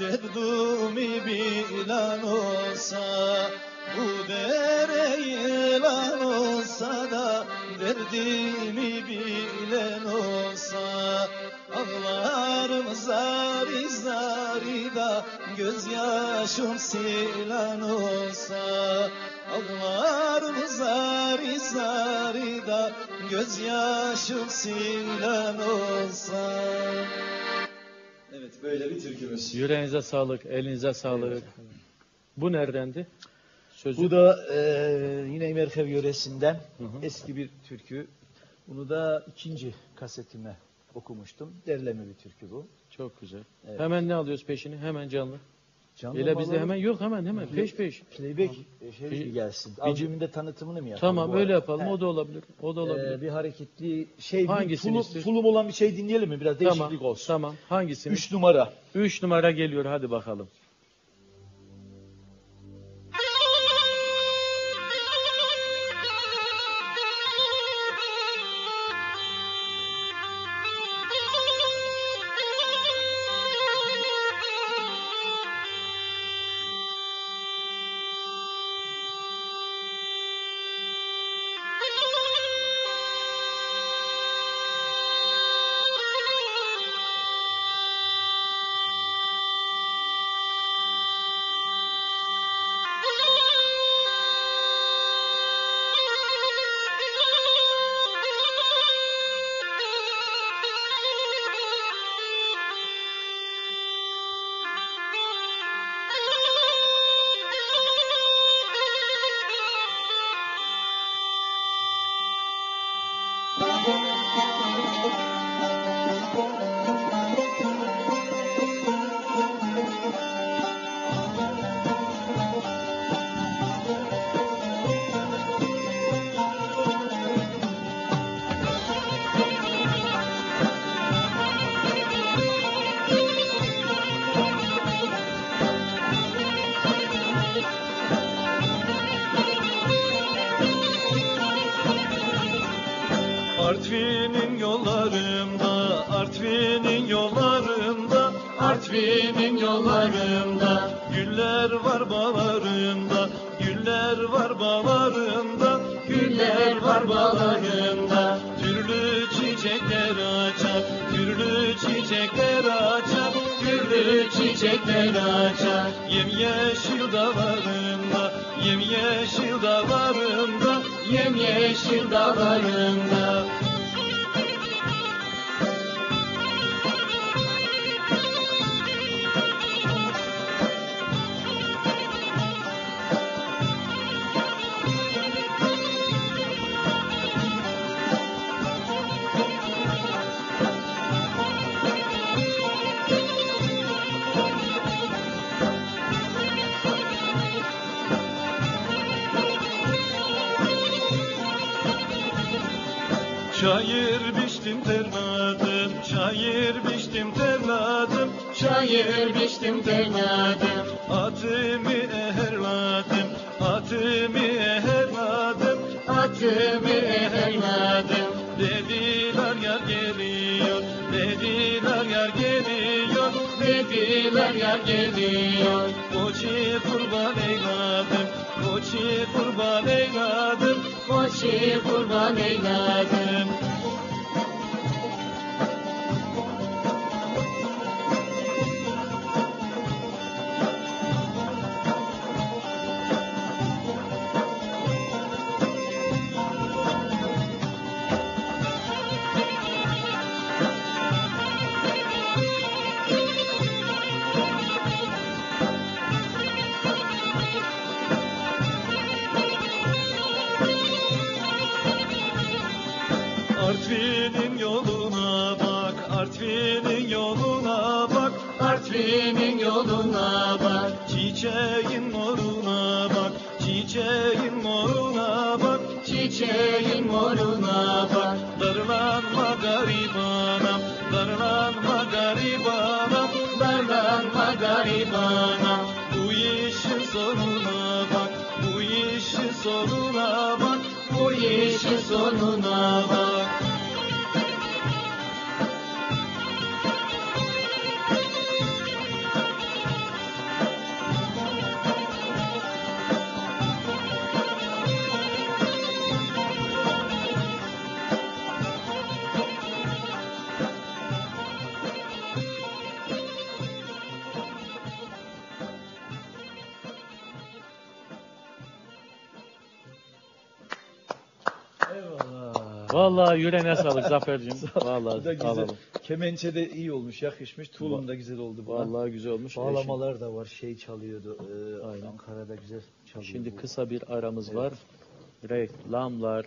Derdumi bilen olsa Bu dere yılan olsa da derdimi bilen olsa Ağlarım zari zari da gözyaşım silen olsa Ağlarım zari zari da gözyaşım silen olsa Evet böyle bir türkümüz. Yüreğinize sağlık, elinize sağlık. Bu neredendi? Sözü. Bu da e, yine İmerkev yöresinden Hı hı. eski bir türkü. Bunu da ikinci kasetime okumuştum. Derleme bir türkü bu. Çok güzel. Evet. Hemen ne alıyoruz peşini? Hemen canlı. Öyle bizde hemen yok hemen hemen peş peş. Playback şey Bir- bir gelsin. bir- Albümün de tanıtımını mı yapalım? Tamam öyle yapalım. O da olabilir. O da olabilir. Ee, bir hareketli şey, bir Hangisini tulum, istiyorsun? tulum olan bir şey dinleyelim mi? Biraz değişiklik tamam. olsun. Tamam. Hangisini? Üç numara. Üç numara geliyor. Hadi bakalım. Şair biçtim terladım, şair biçtim terladım, Şair biçtim terladım atımı eherladım, atımı eherladım. Atımı eherladım Dediler yar geliyor, dediler yar geliyor. Dediler yar geliyor Koçi kurban eyladım, koçi kurban eyladım. Koçi kurban eyledim Artvin'in yoluna bak. Artvin'in yoluna bak Çiçeğin moruna bak, çiçeğin moruna bak. Çiçeğin moruna bak Darlanma garibanam, darlanma garibanam. Darlanma garibana Bu işin sonuna bak, bu işin sonuna bak. Bu işin sonuna bak Vallahi yüreğine sağlık Zafer'cim. *laughs* Bu da Vallahi güzel. alalım. Kemençe de iyi olmuş, yakışmış. Tulum da güzel oldu buna. Vallahi güzel olmuş. Bağlamalar da var, şey çalıyordu. Ee, Aynen. Ankara'da güzel çalıyor. Şimdi bu. kısa bir aramız var. Reklamlar.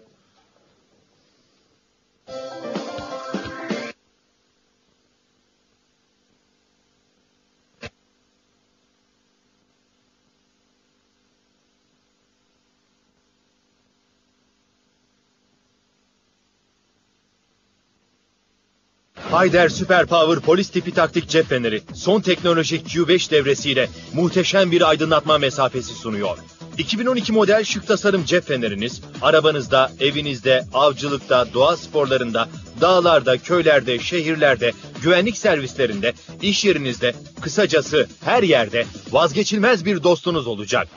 Hayder Super Power polis tipi taktik cep feneri son teknolojik Q5 devresiyle muhteşem bir aydınlatma mesafesi sunuyor. 2012 model şık tasarım cep feneriniz arabanızda, evinizde, avcılıkta, doğa sporlarında, dağlarda, köylerde, şehirlerde, güvenlik servislerinde, iş yerinizde, kısacası her yerde vazgeçilmez bir dostunuz olacak.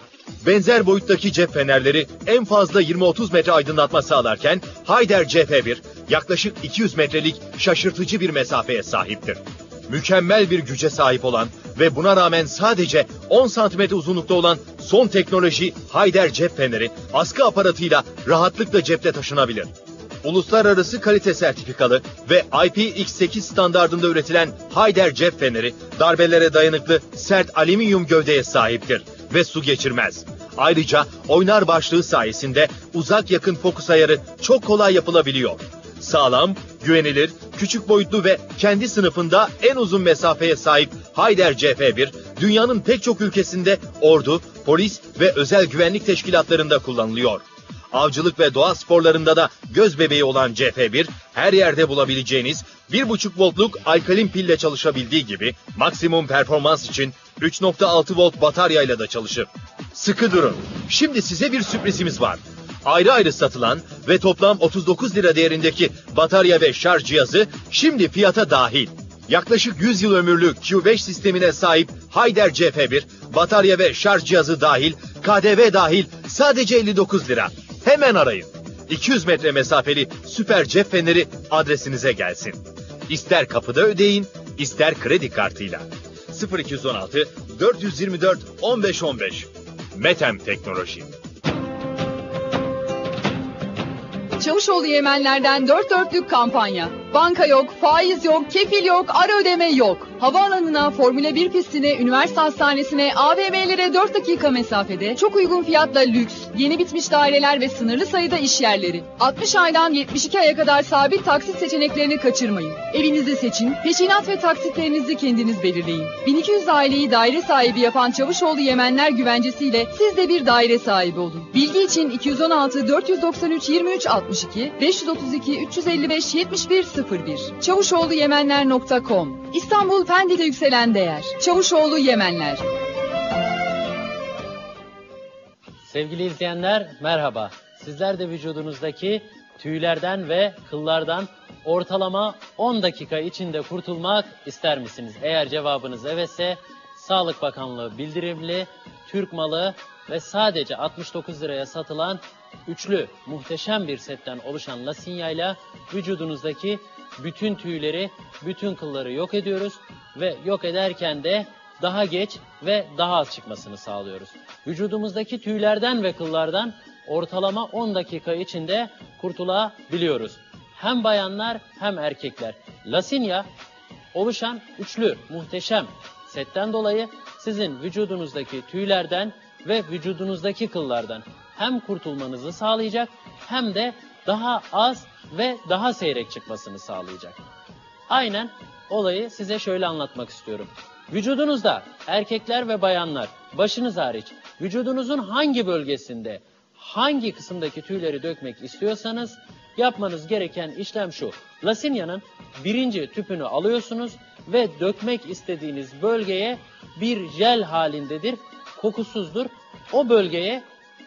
Benzer boyuttaki cep fenerleri en fazla 20-30 metre aydınlatma sağlarken Hayder CP1 yaklaşık 200 metrelik şaşırtıcı bir mesafeye sahiptir. Mükemmel bir güce sahip olan ve buna rağmen sadece 10 santimetre uzunlukta olan son teknoloji Hayder cep feneri askı aparatıyla rahatlıkla cepte taşınabilir. Uluslararası kalite sertifikalı ve IPX8 standardında üretilen Hayder cep feneri darbelere dayanıklı sert alüminyum gövdeye sahiptir ve su geçirmez. Ayrıca oynar başlığı sayesinde uzak yakın fokus ayarı çok kolay yapılabiliyor. Sağlam, güvenilir, küçük boyutlu ve kendi sınıfında en uzun mesafeye sahip Hayder CF1, dünyanın pek çok ülkesinde ordu, polis ve özel güvenlik teşkilatlarında kullanılıyor. Avcılık ve doğa sporlarında da göz bebeği olan CF1 her yerde bulabileceğiniz 1.5 voltluk alkalin pille çalışabildiği gibi maksimum performans için 3.6 volt bataryayla da çalışır. Sıkı durun. Şimdi size bir sürprizimiz var. Ayrı ayrı satılan ve toplam 39 lira değerindeki batarya ve şarj cihazı şimdi fiyata dahil. Yaklaşık 100 yıl ömürlü Q5 sistemine sahip Hayder CF1, batarya ve şarj cihazı dahil, KDV dahil sadece 59 lira. Hemen arayın. 200 metre mesafeli süper cep feneri adresinize gelsin. İster kapıda ödeyin, ister kredi kartıyla. 0216 424 1515 Metem Teknoloji. Çavuşoğlu Yemenler'den dört dörtlük kampanya. Banka yok, faiz yok, kefil yok, ara ödeme yok. Havaalanına, Formula 1 pistine, üniversite hastanesine, AVM'lere 4 dakika mesafede, çok uygun fiyatla lüks, yeni bitmiş daireler ve sınırlı sayıda iş yerleri. 60 aydan 72 aya kadar sabit taksit seçeneklerini kaçırmayın. Evinizi seçin, peşinat ve taksitlerinizi kendiniz belirleyin. 1200 aileyi daire sahibi yapan Çavuşoğlu Yemenler güvencesiyle siz de bir daire sahibi olun. Bilgi için 216 493 23 62 532 355 71 01 Çavuşoğluyemenler.com İstanbul Pendik'te yükselen değer. Çavuşoğlu Yemenler. Sevgili izleyenler merhaba. Sizler de vücudunuzdaki tüylerden ve kıllardan ortalama 10 dakika içinde kurtulmak ister misiniz? Eğer cevabınız evetse Sağlık Bakanlığı bildirimli Türk malı ve sadece 69 liraya satılan üçlü muhteşem bir setten oluşan Lasinya ile vücudunuzdaki bütün tüyleri, bütün kılları yok ediyoruz ve yok ederken de daha geç ve daha az çıkmasını sağlıyoruz. Vücudumuzdaki tüylerden ve kıllardan ortalama 10 dakika içinde kurtulabiliyoruz. Hem bayanlar hem erkekler. Lasinya oluşan üçlü muhteşem setten dolayı sizin vücudunuzdaki tüylerden ve vücudunuzdaki kıllardan hem kurtulmanızı sağlayacak hem de daha az ve daha seyrek çıkmasını sağlayacak. Aynen olayı size şöyle anlatmak istiyorum. Vücudunuzda erkekler ve bayanlar başınız hariç vücudunuzun hangi bölgesinde hangi kısımdaki tüyleri dökmek istiyorsanız yapmanız gereken işlem şu. Lasinya'nın birinci tüpünü alıyorsunuz ve dökmek istediğiniz bölgeye bir jel halindedir, kokusuzdur. O bölgeye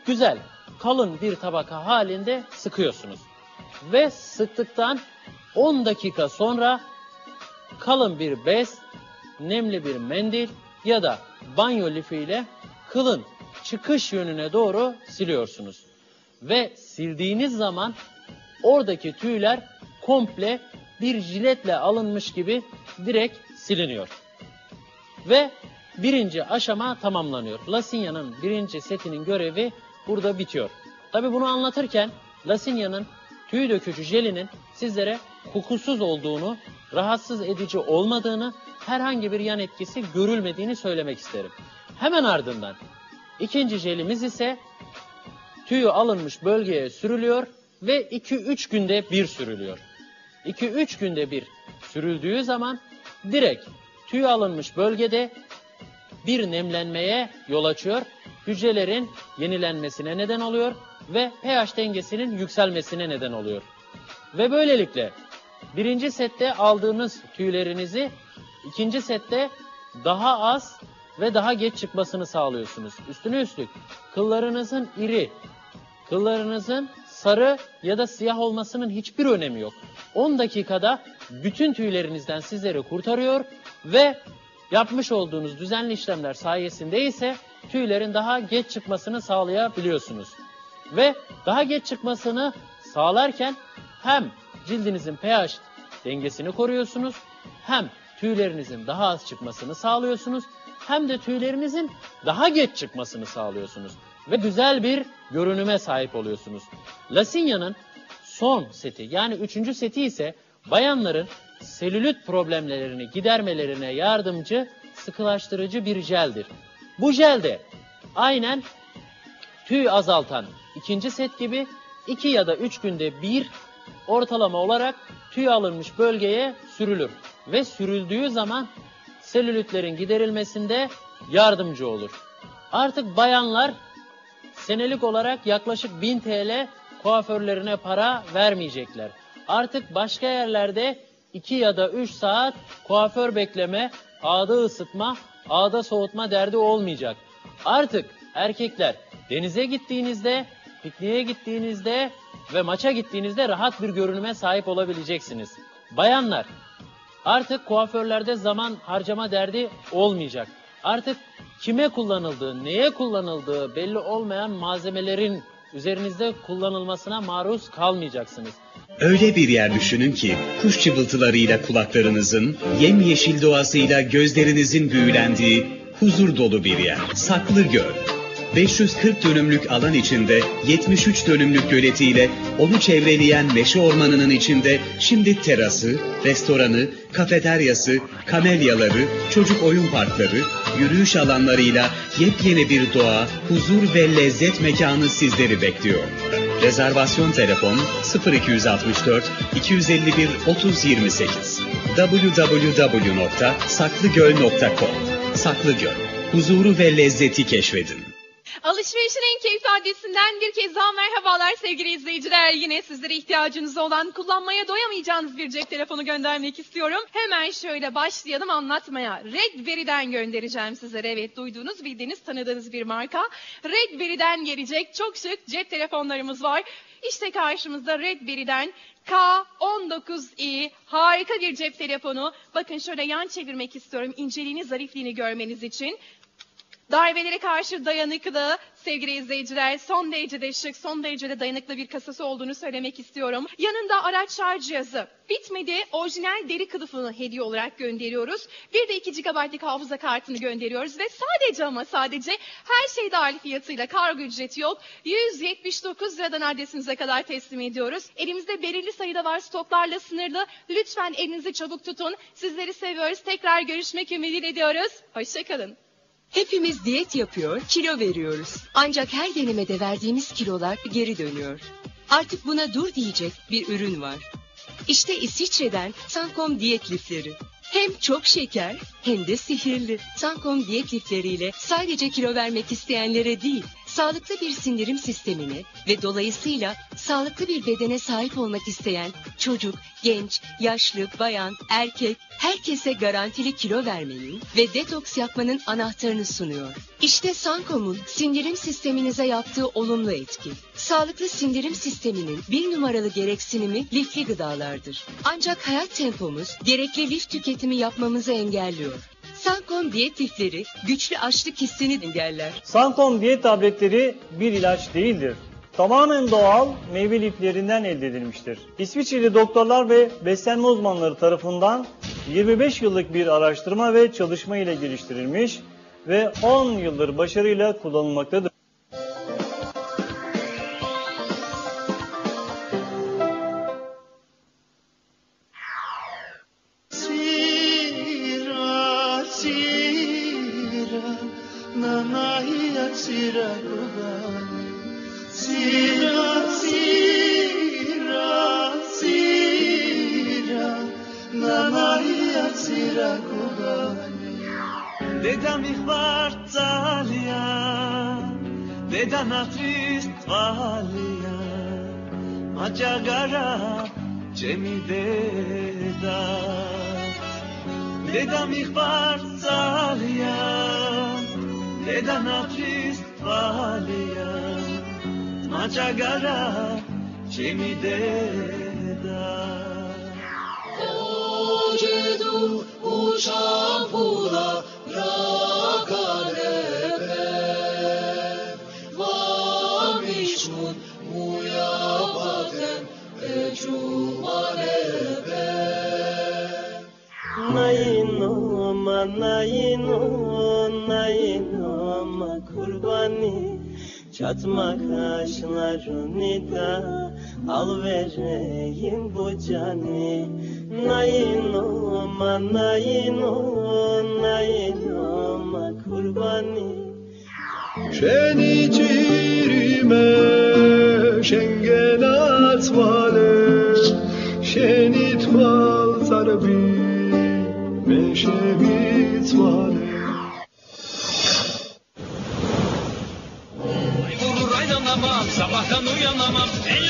güzel, kalın bir tabaka halinde sıkıyorsunuz. Ve sıktıktan 10 dakika sonra kalın bir bez, nemli bir mendil ya da banyo lifiyle kılın çıkış yönüne doğru siliyorsunuz. Ve sildiğiniz zaman oradaki tüyler komple bir jiletle alınmış gibi direkt siliniyor. Ve birinci aşama tamamlanıyor. Lasinya'nın birinci setinin görevi burada bitiyor. Tabi bunu anlatırken Lasinya'nın tüy dökücü jelinin sizlere kokusuz olduğunu, rahatsız edici olmadığını, herhangi bir yan etkisi görülmediğini söylemek isterim. Hemen ardından ikinci jelimiz ise tüyü alınmış bölgeye sürülüyor ve 2-3 günde bir sürülüyor. 2-3 günde bir sürüldüğü zaman direkt tüy alınmış bölgede bir nemlenmeye yol açıyor. Hücrelerin yenilenmesine neden oluyor ve pH dengesinin yükselmesine neden oluyor. Ve böylelikle birinci sette aldığınız tüylerinizi ikinci sette daha az ve daha geç çıkmasını sağlıyorsunuz. Üstüne üstlük kıllarınızın iri, kıllarınızın sarı ya da siyah olmasının hiçbir önemi yok. 10 dakikada bütün tüylerinizden sizleri kurtarıyor ve yapmış olduğunuz düzenli işlemler sayesinde ise tüylerin daha geç çıkmasını sağlayabiliyorsunuz. Ve daha geç çıkmasını sağlarken hem cildinizin pH dengesini koruyorsunuz, hem tüylerinizin daha az çıkmasını sağlıyorsunuz, hem de tüylerinizin daha geç çıkmasını sağlıyorsunuz. Ve güzel bir görünüme sahip oluyorsunuz. Lasinya'nın son seti yani üçüncü seti ise bayanların selülit problemlerini gidermelerine yardımcı sıkılaştırıcı bir jeldir. Bu jel de aynen tüy azaltan ikinci set gibi iki ya da üç günde bir ortalama olarak tüy alınmış bölgeye sürülür. Ve sürüldüğü zaman selülitlerin giderilmesinde yardımcı olur. Artık bayanlar senelik olarak yaklaşık 1000 TL kuaförlerine para vermeyecekler. Artık başka yerlerde 2 ya da 3 saat kuaför bekleme, ağda ısıtma, ağda soğutma derdi olmayacak. Artık erkekler denize gittiğinizde pikniğe gittiğinizde ve maça gittiğinizde rahat bir görünüme sahip olabileceksiniz. Bayanlar, artık kuaförlerde zaman harcama derdi olmayacak. Artık kime kullanıldığı, neye kullanıldığı belli olmayan malzemelerin üzerinizde kullanılmasına maruz kalmayacaksınız. Öyle bir yer düşünün ki kuş cıvıltılarıyla kulaklarınızın, yemyeşil doğasıyla gözlerinizin büyülendiği huzur dolu bir yer. Saklı Göl. 540 dönümlük alan içinde 73 dönümlük göletiyle onu çevreleyen meşe ormanının içinde şimdi terası, restoranı, kafeteryası, kamelyaları, çocuk oyun parkları, yürüyüş alanlarıyla yepyeni bir doğa, huzur ve lezzet mekanı sizleri bekliyor. Rezervasyon telefon 0264 251 3028 www.saklıgöl.com Saklıgöl, huzuru ve lezzeti keşfedin. Alışverişin en keyifli adresinden bir kez daha merhabalar sevgili izleyiciler. Yine sizlere ihtiyacınız olan kullanmaya doyamayacağınız bir cep telefonu göndermek istiyorum. Hemen şöyle başlayalım anlatmaya. Redberry'den göndereceğim sizlere. Evet duyduğunuz, bildiğiniz, tanıdığınız bir marka. Redberry'den gelecek çok şık cep telefonlarımız var. İşte karşımızda Redberry'den K19i harika bir cep telefonu. Bakın şöyle yan çevirmek istiyorum inceliğini, zarifliğini görmeniz için. Darbelere karşı dayanıklı sevgili izleyiciler son derecede şık, son derecede dayanıklı bir kasası olduğunu söylemek istiyorum. Yanında araç şarj cihazı. Bitmedi orijinal deri kılıfını hediye olarak gönderiyoruz. Bir de 2 GB'lık hafıza kartını gönderiyoruz ve sadece ama sadece her şey dahil fiyatıyla kargo ücreti yok. 179 liradan adresinize kadar teslim ediyoruz. Elimizde belirli sayıda var stoklarla sınırlı. Lütfen elinizi çabuk tutun. Sizleri seviyoruz. Tekrar görüşmek ümidiyle diyoruz. Hoşçakalın. Hepimiz diyet yapıyor, kilo veriyoruz. Ancak her denemede verdiğimiz kilolar geri dönüyor. Artık buna dur diyecek bir ürün var. İşte İsviçre'den Sankom diyet lifleri. Hem çok şeker hem de sihirli. Sankom diyet lifleriyle sadece kilo vermek isteyenlere değil, sağlıklı bir sindirim sistemine ve dolayısıyla sağlıklı bir bedene sahip olmak isteyen çocuk, genç, yaşlı, bayan, erkek herkese garantili kilo vermenin ve detoks yapmanın anahtarını sunuyor. İşte Sankom'un sindirim sisteminize yaptığı olumlu etki. Sağlıklı sindirim sisteminin bir numaralı gereksinimi lifli gıdalardır. Ancak hayat tempomuz gerekli lif tüketimi yapmamızı engelliyor. Sankom diyet lifleri güçlü açlık hissini engeller. Sankom diyet tabletleri bir ilaç değildir. Tamamen doğal meyve liflerinden elde edilmiştir. İsviçreli doktorlar ve beslenme uzmanları tarafından 25 yıllık bir araştırma ve çalışma ile geliştirilmiş ve 10 yıldır başarıyla kullanılmaktadır. Nayinoma, nayino, nayinoma kurbani Çatma kaşlarını da al vereyim bu cani. Nayinoma, nayino, nayinoma kurbani. Şeni çirime şengen atmale Şeni tval zarbi sabahtan uyanamam. Eller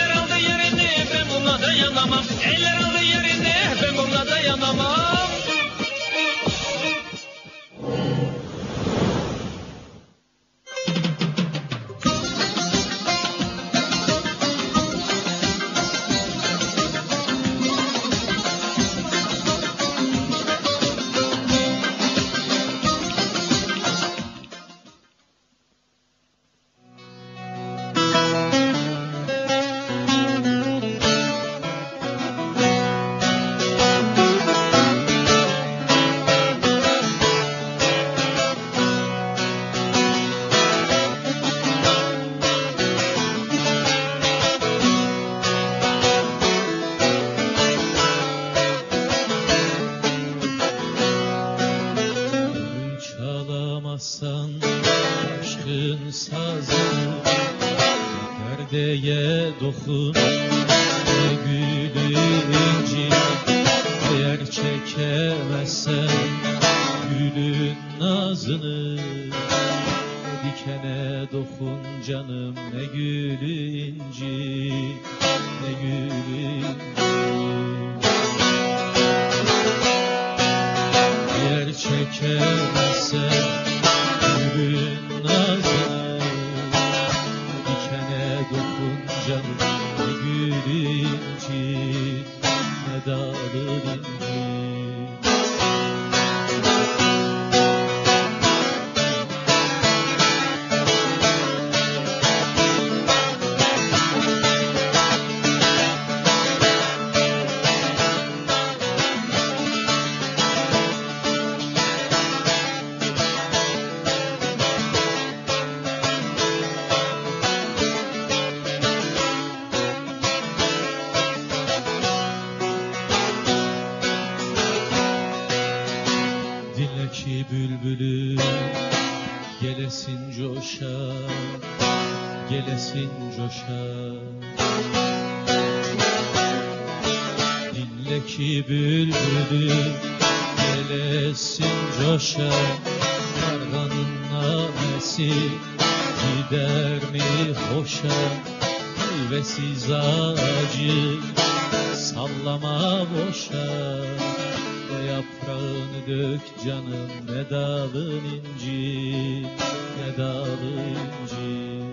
ne yaprağını dök canım ne dalın inci ne dalın inci.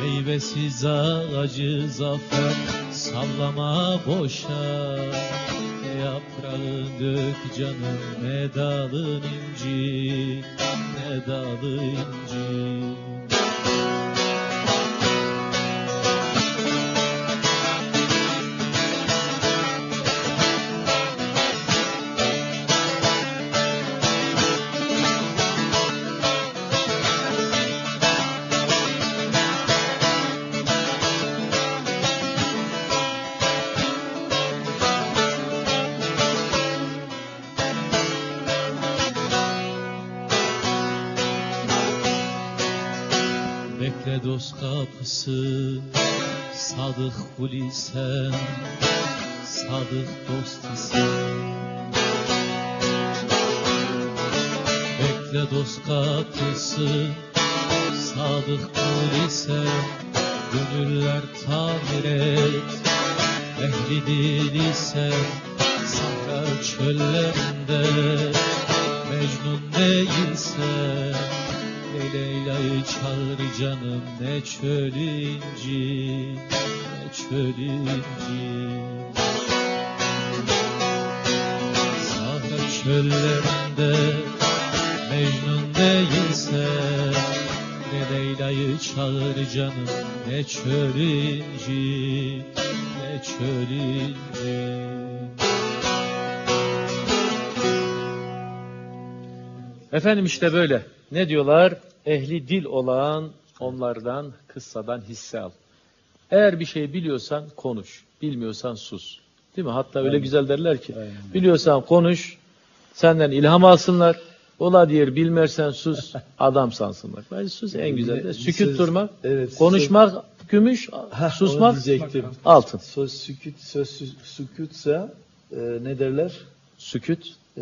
Meyvesiz ağacı zafer sallama boşa Ne dök canım ne dalın inci ne dalın inci Sadık kul isen Sadık dost isen Bekle dost kapısı Sadık kul isen Gönüller tamir et Ehli dil isen Sahra çöllerinde Mecnun değilsen Leyla'yı çağır canım ne çöl ne çöl Sahra çöllerinde Mecnun değilse Ne Leyla'yı çağır canım ne çöl ne çöl Efendim işte böyle. Ne diyorlar? Ehli dil olan onlardan kıssadan hisse al. Eğer bir şey biliyorsan konuş. Bilmiyorsan sus. Değil mi? Hatta öyle Aynen. güzel derler ki. Aynen. Biliyorsan konuş. Senden ilham alsınlar. Ola diğer bilmersen sus. *laughs* Adam sansınlar. Bence sus en güzel de. Söz- durmak. evet, konuşmak gümüş. Heh, susmak altın. Söz sükut, söz sü- sükutsa e, ne derler? Sükut. E,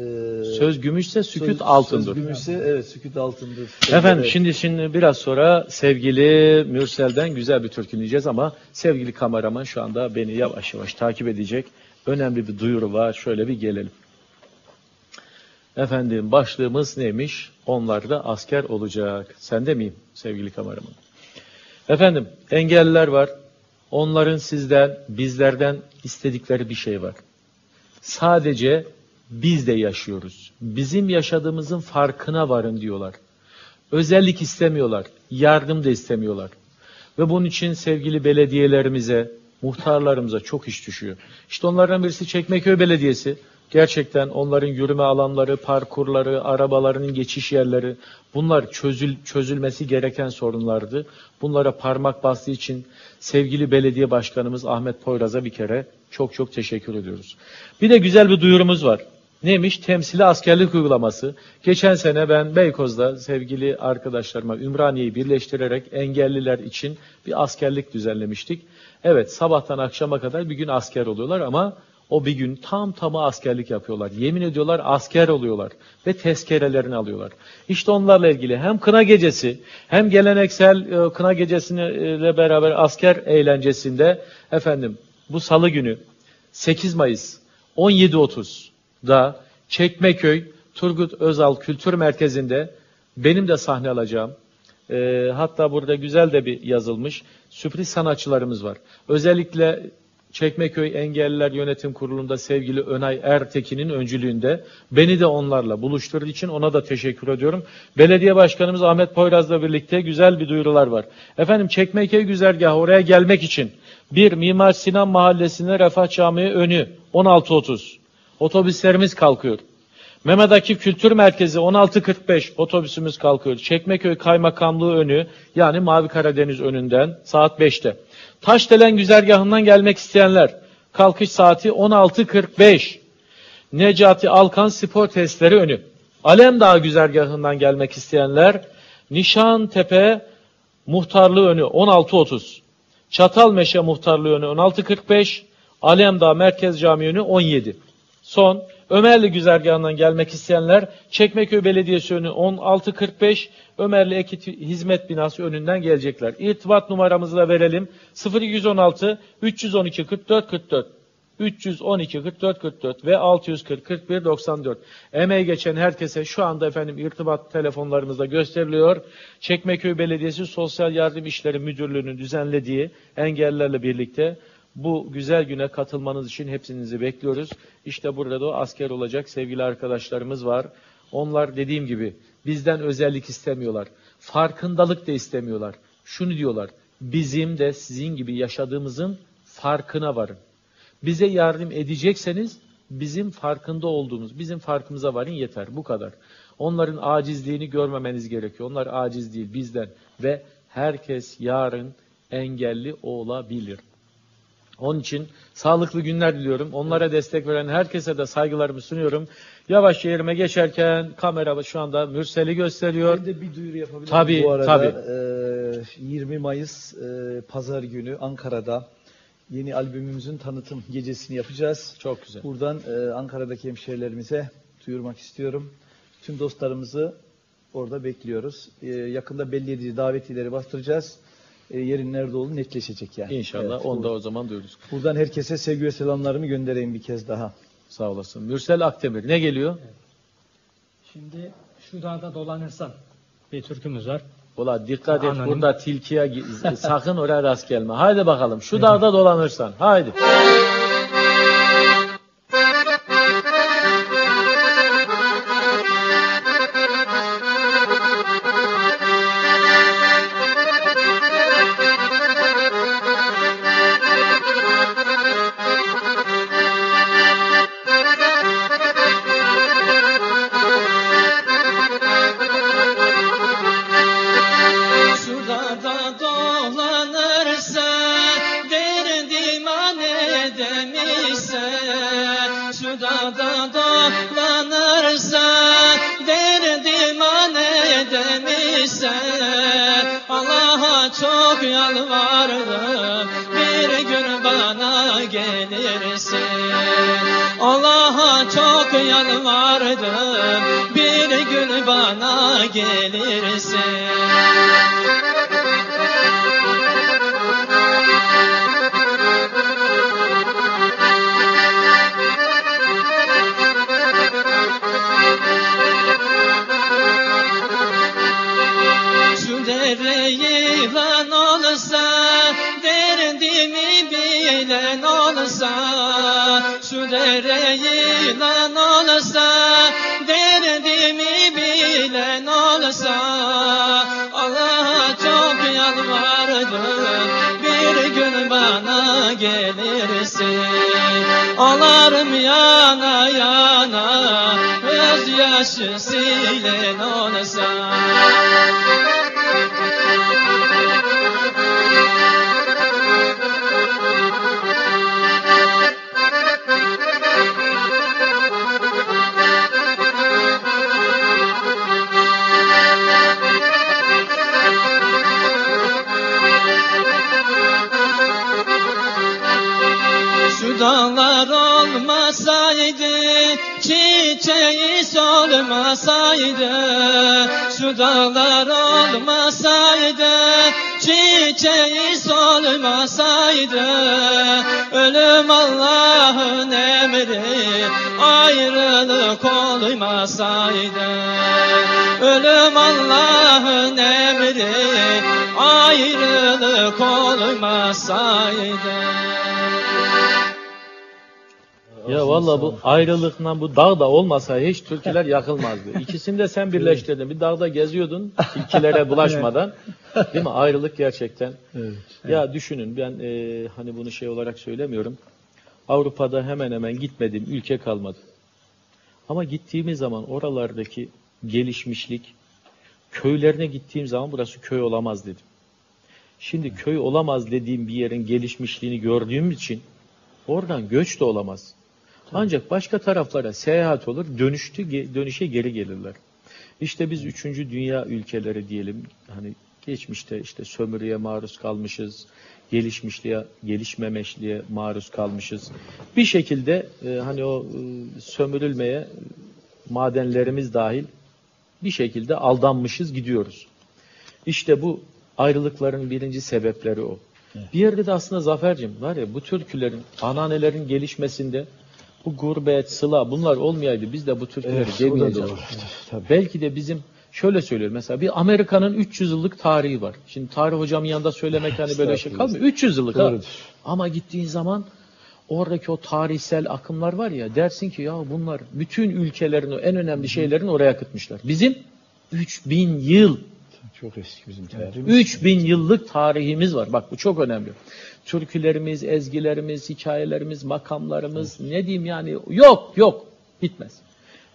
Söz gümüşse sükut söz- altındır. Söz gümüşse evet sükut altındır. Efendim Evet. şimdi şimdi biraz sonra sevgili Mürsel'den güzel bir türkü dinleyeceğiz ama sevgili kameraman şu anda beni yavaş yavaş takip edecek. Önemli bir duyuru var. Şöyle bir gelelim. Efendim başlığımız neymiş? Onlar da asker olacak. Sen de miyim sevgili kameraman? Efendim engelliler var. Onların sizden, bizlerden istedikleri bir şey var. Sadece biz de yaşıyoruz. Bizim yaşadığımızın farkına varın diyorlar. Özellik istemiyorlar, yardım da istemiyorlar. Ve bunun için sevgili belediyelerimize, muhtarlarımıza çok iş düşüyor. İşte onlardan birisi Çekmeköy Belediyesi. Gerçekten onların yürüme alanları, parkurları, arabalarının geçiş yerleri bunlar çözül, çözülmesi gereken sorunlardı. Bunlara parmak bastığı için sevgili belediye başkanımız Ahmet Poyraz'a bir kere çok çok teşekkür ediyoruz. Bir de güzel bir duyurumuz var. Neymiş? Temsili askerlik uygulaması. Geçen sene ben Beykoz'da sevgili arkadaşlarıma Ümraniye'yi birleştirerek engelliler için bir askerlik düzenlemiştik. Evet sabahtan akşama kadar bir gün asker oluyorlar ama o bir gün tam tamı askerlik yapıyorlar. Yemin ediyorlar asker oluyorlar ve tezkerelerini alıyorlar. İşte onlarla ilgili hem kına gecesi hem geleneksel e, kına gecesiyle beraber asker eğlencesinde efendim bu salı günü 8 Mayıs 17.30'da Çekmeköy Turgut Özal Kültür Merkezi'nde benim de sahne alacağım. E, hatta burada güzel de bir yazılmış sürpriz sanatçılarımız var. Özellikle Çekmeköy Engelliler Yönetim Kurulu'nda sevgili Önay Ertekin'in öncülüğünde beni de onlarla buluşturduğu için ona da teşekkür ediyorum. Belediye Başkanımız Ahmet Poyraz'la birlikte güzel bir duyurular var. Efendim Çekmeköy güzergahı oraya gelmek için bir Mimar Sinan Mahallesi'ne Refah Camii önü 16.30 otobüslerimiz kalkıyor. Mehmet Akif Kültür Merkezi 16.45 otobüsümüz kalkıyor. Çekmeköy Kaymakamlığı önü yani Mavi Karadeniz önünden saat 5'te. Taşdelen güzergahından gelmek isteyenler kalkış saati 16.45. Necati Alkan Spor Testleri önü. Alemdağ güzergahından gelmek isteyenler Nişantepe Muhtarlığı önü 16.30. Çatalmeşe Muhtarlığı önü 16.45. Alemdağ Merkez Camii önü 17. Son Ömerli güzergahından gelmek isteyenler Çekmeköy Belediyesi önü 1645 Ömerli Ekit Hizmet Binası önünden gelecekler. İrtibat numaramızı da verelim. 0216 312 44 44 312 44 44 ve 640 41 94. Emeği geçen herkese şu anda efendim irtibat telefonlarımızda gösteriliyor. Çekmeköy Belediyesi Sosyal Yardım İşleri Müdürlüğü'nün düzenlediği engellerle birlikte bu güzel güne katılmanız için hepsinizi bekliyoruz. İşte burada da asker olacak sevgili arkadaşlarımız var. Onlar dediğim gibi bizden özellik istemiyorlar. Farkındalık da istemiyorlar. Şunu diyorlar. Bizim de sizin gibi yaşadığımızın farkına varın. Bize yardım edecekseniz bizim farkında olduğumuz, bizim farkımıza varın yeter. Bu kadar. Onların acizliğini görmemeniz gerekiyor. Onlar aciz değil bizden ve herkes yarın engelli olabilir. Onun için sağlıklı günler diliyorum. Onlara destek veren herkese de saygılarımı sunuyorum. Yavaş yerime geçerken kamera şu anda Mürsel'i gösteriyor. Ben de bir duyuru yapabilirim. Tabii, Bu arada tabii. e, 20 Mayıs e, Pazar günü Ankara'da yeni albümümüzün tanıtım gecesini yapacağız. Çok güzel. Buradan e, Ankara'daki hemşehrilerimize duyurmak istiyorum. Tüm dostlarımızı orada bekliyoruz. E, yakında belli edici davetileri bastıracağız. E, yerin nerede olduğu netleşecek yani. İnşallah Evet, onu da bu- o zaman duyururuz. Buradan herkese sevgi ve selamlarımı göndereyim bir kez daha. Sağ olasın. Mürsel Akdemir ne geliyor? Şimdi şu dağda dolanırsan bir türkümüz var. Ula dikkat et Anonim. burada tilkiye *laughs* sakın oraya rast gelme. Haydi bakalım şu dağda dolanırsan. Haydi. aşk sileno solmasaydı Şu dağlar olmasaydı Çiçeği solmasaydı Ölüm Allah'ın emri Ayrılık olmasaydı. Ölüm Allah'ın emri Ayrılık olmasaydı valla bu ayrılıkla bu dağda olmasa hiç türküler yakılmazdı. İkisini de sen birleştirdin. Bir dağda geziyordun tilkilere *laughs* bulaşmadan. Değil mi? Ayrılık gerçekten. Ya düşünün ben e, hani bunu şey olarak söylemiyorum. Avrupa'da hemen hemen gitmedim. Ülke kalmadı. Ama gittiğimiz zaman oralardaki gelişmişlik köylerine gittiğim zaman burası köy olamaz dedim. Şimdi köy olamaz dediğim bir yerin gelişmişliğini gördüğüm için oradan göç de olamaz. Ancak başka taraflara seyahat olur, dönüştü dönüşe geri gelirler. İşte biz üçüncü dünya ülkeleri diyelim, hani geçmişte işte sömürüye maruz kalmışız, gelişmişliğe, gelişmemişliğe maruz kalmışız. Bir şekilde e, hani o e, sömürülmeye madenlerimiz dahil bir şekilde aldanmışız gidiyoruz. İşte bu ayrılıkların birinci sebepleri o. Bir yerde de aslında Zafer'cim var ya bu türkülerin, ananelerin gelişmesinde bu gurbet, sıla bunlar olmayaydı biz de bu türküleri Evet, o demeyeceğiz. Belki de bizim şöyle söylüyorum mesela bir Amerika'nın 300 yıllık tarihi var. Şimdi tarih hocamın yanında söylemek hani böyle şey kalmıyor. 300 yıllık ha. Ama gittiğin zaman oradaki o tarihsel akımlar var ya dersin ki ya bunlar bütün ülkelerin en önemli şeylerini oraya akıtmışlar. Bizim 3000 yıl Çok eski bizim tarihimiz. 3000 yıllık tarihimiz var. Bak bu çok önemli. Türkülerimiz, ezgilerimiz, hikayelerimiz, makamlarımız ne diyeyim yani yok yok bitmez.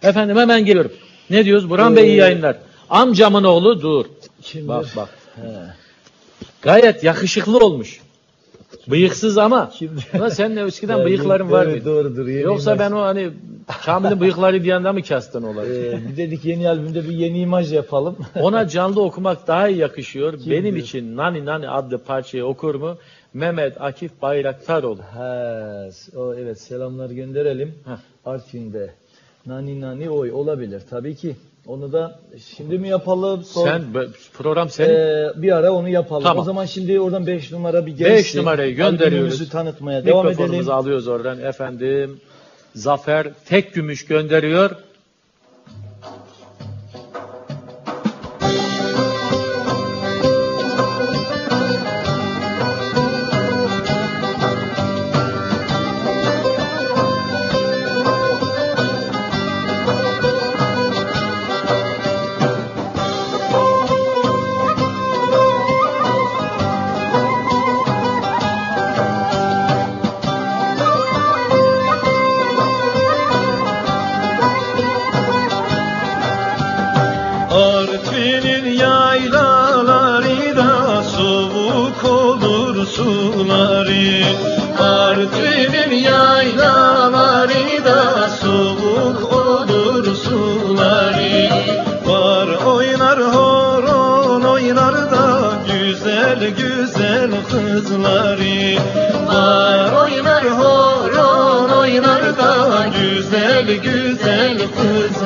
Efendim hemen geliyorum. Ne diyoruz? Burhan Bey iyi Ee, yayınlar. Amcamın oğlu dur. Şimdi- Bak bak. Gayet yakışıklı olmuş. Bıyıksız ama. Ulan senin de eskiden *laughs* Ya, bıyıkların var evet, doğrudur, yeni Yoksa imaj- ben o hani Kamil'in bıyıkları bir yanda mı kestin olayı? Ee, bir dedik yeni albümde bir yeni imaj yapalım. *laughs* Ona canlı okumak daha iyi yakışıyor. Kim Benim diyor? için Nani Nani adlı parçayı okur mu? Mehmet Akif Bayraktaroğlu. He, o evet selamlar gönderelim. Artvin'de. Nani nani oy olabilir tabii ki. Onu da şimdi mi yapalım? Son- Sen program senin. Ee, bir ara onu yapalım. Tamam. O zaman şimdi oradan 5 numara bir gelsin. 5 numarayı gönderiyoruz. Tanıtmaya devam edelim. alıyoruz oradan efendim. Zafer tek gümüş gönderiyor.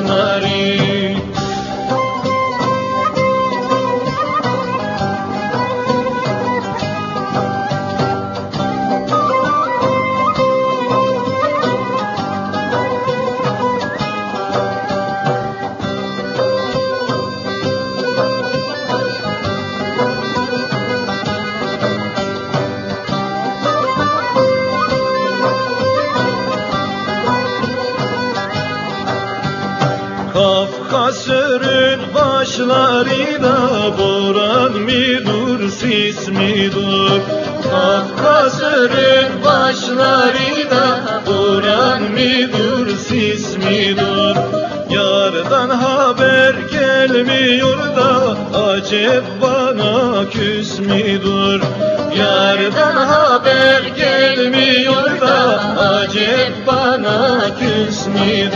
Kızları küs mi dur Yardan haber gelmiyor da acep bana küs mi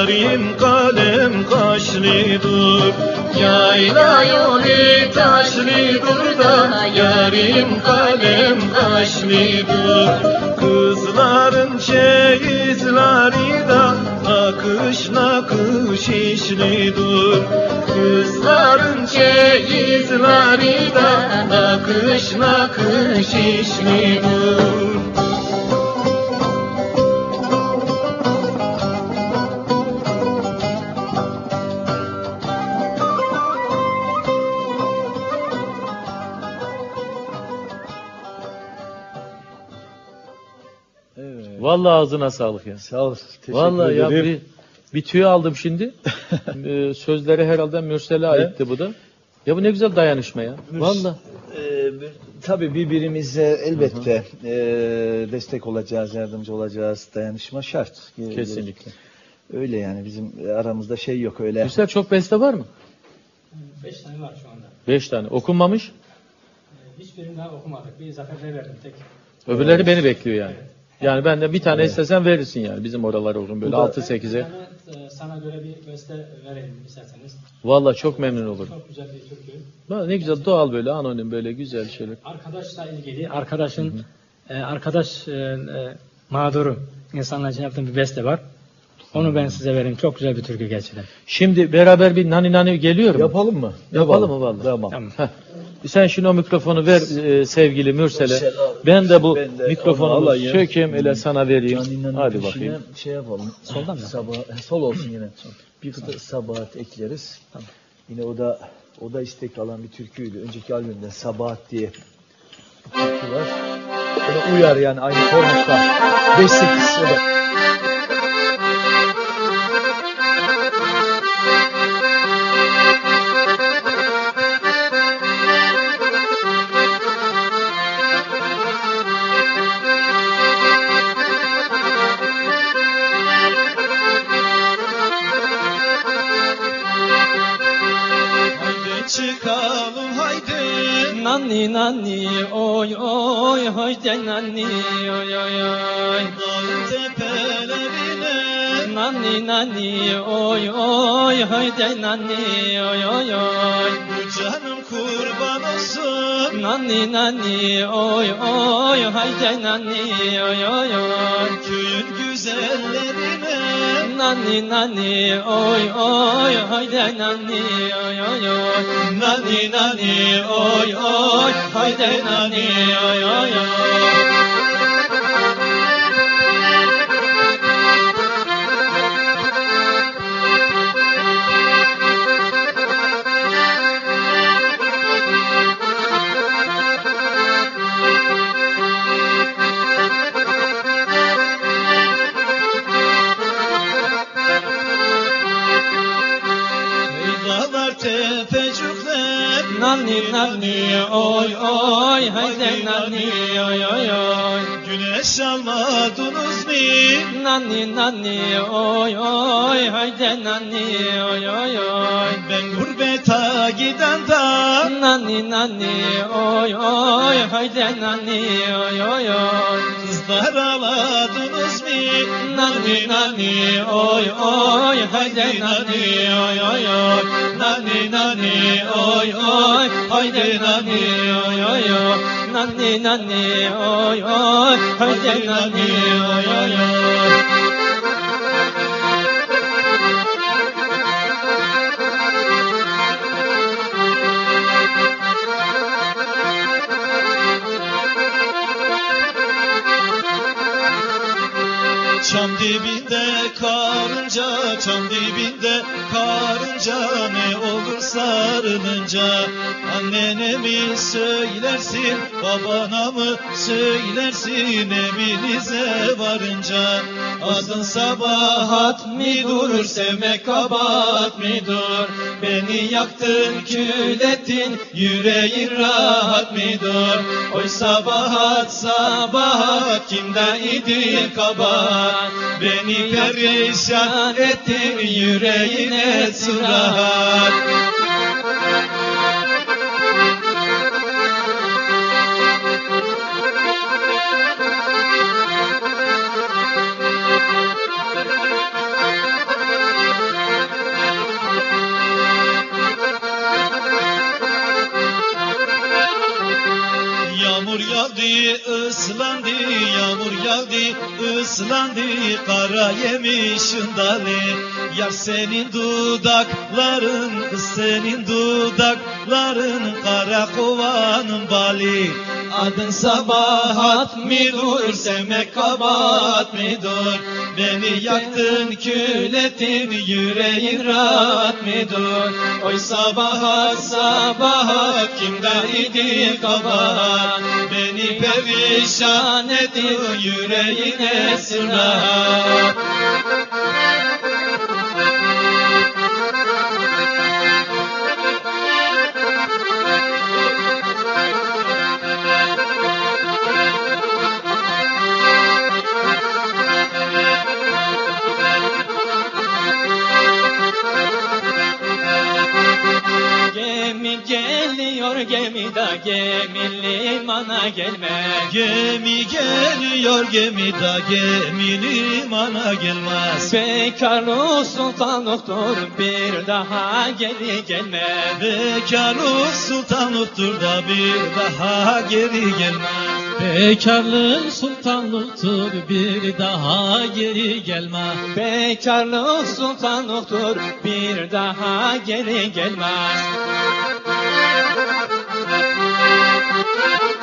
yarim kalem kaşlıdır Yayla yolu taşlıdır da yarim kalem kaşlıdır. Kızların çeyizleri da nakış nakış işlidir. Kızların çeyizleri da nakış nakış işlidir Vallahi ağzına sağlık ya. Sağ ol. Teşekkür Vallahi ya ederim. bir, bir tüy aldım şimdi. *laughs* Ee, sözleri herhalde Mürsel'e aitti bu da. Ya bu ne güzel dayanışma ya. Vallahi. Ee, tabii birbirimize elbette e, destek olacağız, yardımcı olacağız. Dayanışma şart. Ee, Kesinlikle. Öyle yani bizim aramızda şey yok öyle. Mürsel çok beste var mı? Beş tane var şu anda. Beş tane. Okunmamış. Hiçbirini daha okumadık. Bir Zafer'e verdim tek. Öbürleri beni bekliyor yani. Yani ben de bir tane istesem verirsin yani. Bizim oralar olsun böyle Bu da- 6-8'e. Bir tane, e, sana göre bir beste verelim isterseniz. Vallahi çok memnun olurum. Çok güzel bir türkü. Vallahi Ne güzel doğal böyle anonim böyle güzel şeyler. Arkadaşla ilgili, arkadaşın e, arkadaş e, e, mağduru insanlar için yaptığım bir beste var. Onu ben size vereyim. Çok güzel bir türkü gerçekten. Şimdi beraber bir nani nani geliyorum. Yapalım mı? Yapalım mı vallahi? Tamam. Heh. Sen şimdi o mikrofonu ver e, sevgili Mürsel'e. Mürsel, al. Ben de bu Ben de onu mikrofonumu alayım. sökeyim ele sana vereyim. Hadi peşine bakayım. Şey yapalım. Soldan mı? Sabah, sol olsun yine. Bir de sabahat ekleriz. Yine o da o da istek alan bir türküydü. Önceki albümde Sabahat diye bir türkü var. Böyle uyar yani aynı formatta. 5-8 o da. Nanni nanni oy oy haydi nanni oy oy oy tepelerine. Nanni nanni oy oy haydi nanni oy oy oy canım kurban olsun. Nanni nanni oy oy haydi nanni oy oy oy Köyün güzellerine Nanni nanni oy oy haydi nanni oy oy oy. Nani nani oy oy Haydi nani oy oy oy Nanni nanni oy oy haydi nanni oy oy oy Güneş almadınız mı? Nanni nanni oy oy haydi nanni oy oy oy Ben gurbeta giden da Nanni nanni oy oy haydi nanni oy oy oy Kızlar aladınız mı? Nanni nanni oy oy haydi nanni oy oy oy Nani nani oy oy Haydi nani oy oy Nanni nanni oy oy haydi nanni oy oy oy Çam dibinde karınca, çam dibinde karınca Ne olur sarılınca Annene mi söylersin, babana mı söylersin Evinize varınca? Adın sabahat mi durur, sevmek kabahat mi dur Beni yaktın, kül ettin, yüreğin rahat mı dur Oy sabahat, sabahat, kimde idi kabahat? Beni perişan ettin, yüreğine sırahat ıslandı Yağmur yağdı ıslandı Kara yemişin dalı Yar senin dudakların senin dudakların Kara kovanın bali Adın sabahat midur Sevmek kabahat midur? Beni yaktın kül ettin Yüreğin rahat midur? Oy sabahat sabahat Kimde idi kabahat? Beni perişan ettin Yüreğine sırat gemi limana gelme. Gemi geliyor gemi da gemi limana gelmez Bekarlık sultanlıktır bir daha geri gelme. Bekarlık sultanlıktır da bir daha geri gelmez Bekarlık sultanlıktır bir daha geri gelme. Bekarlık sultanlıktır bir daha geri gelmez.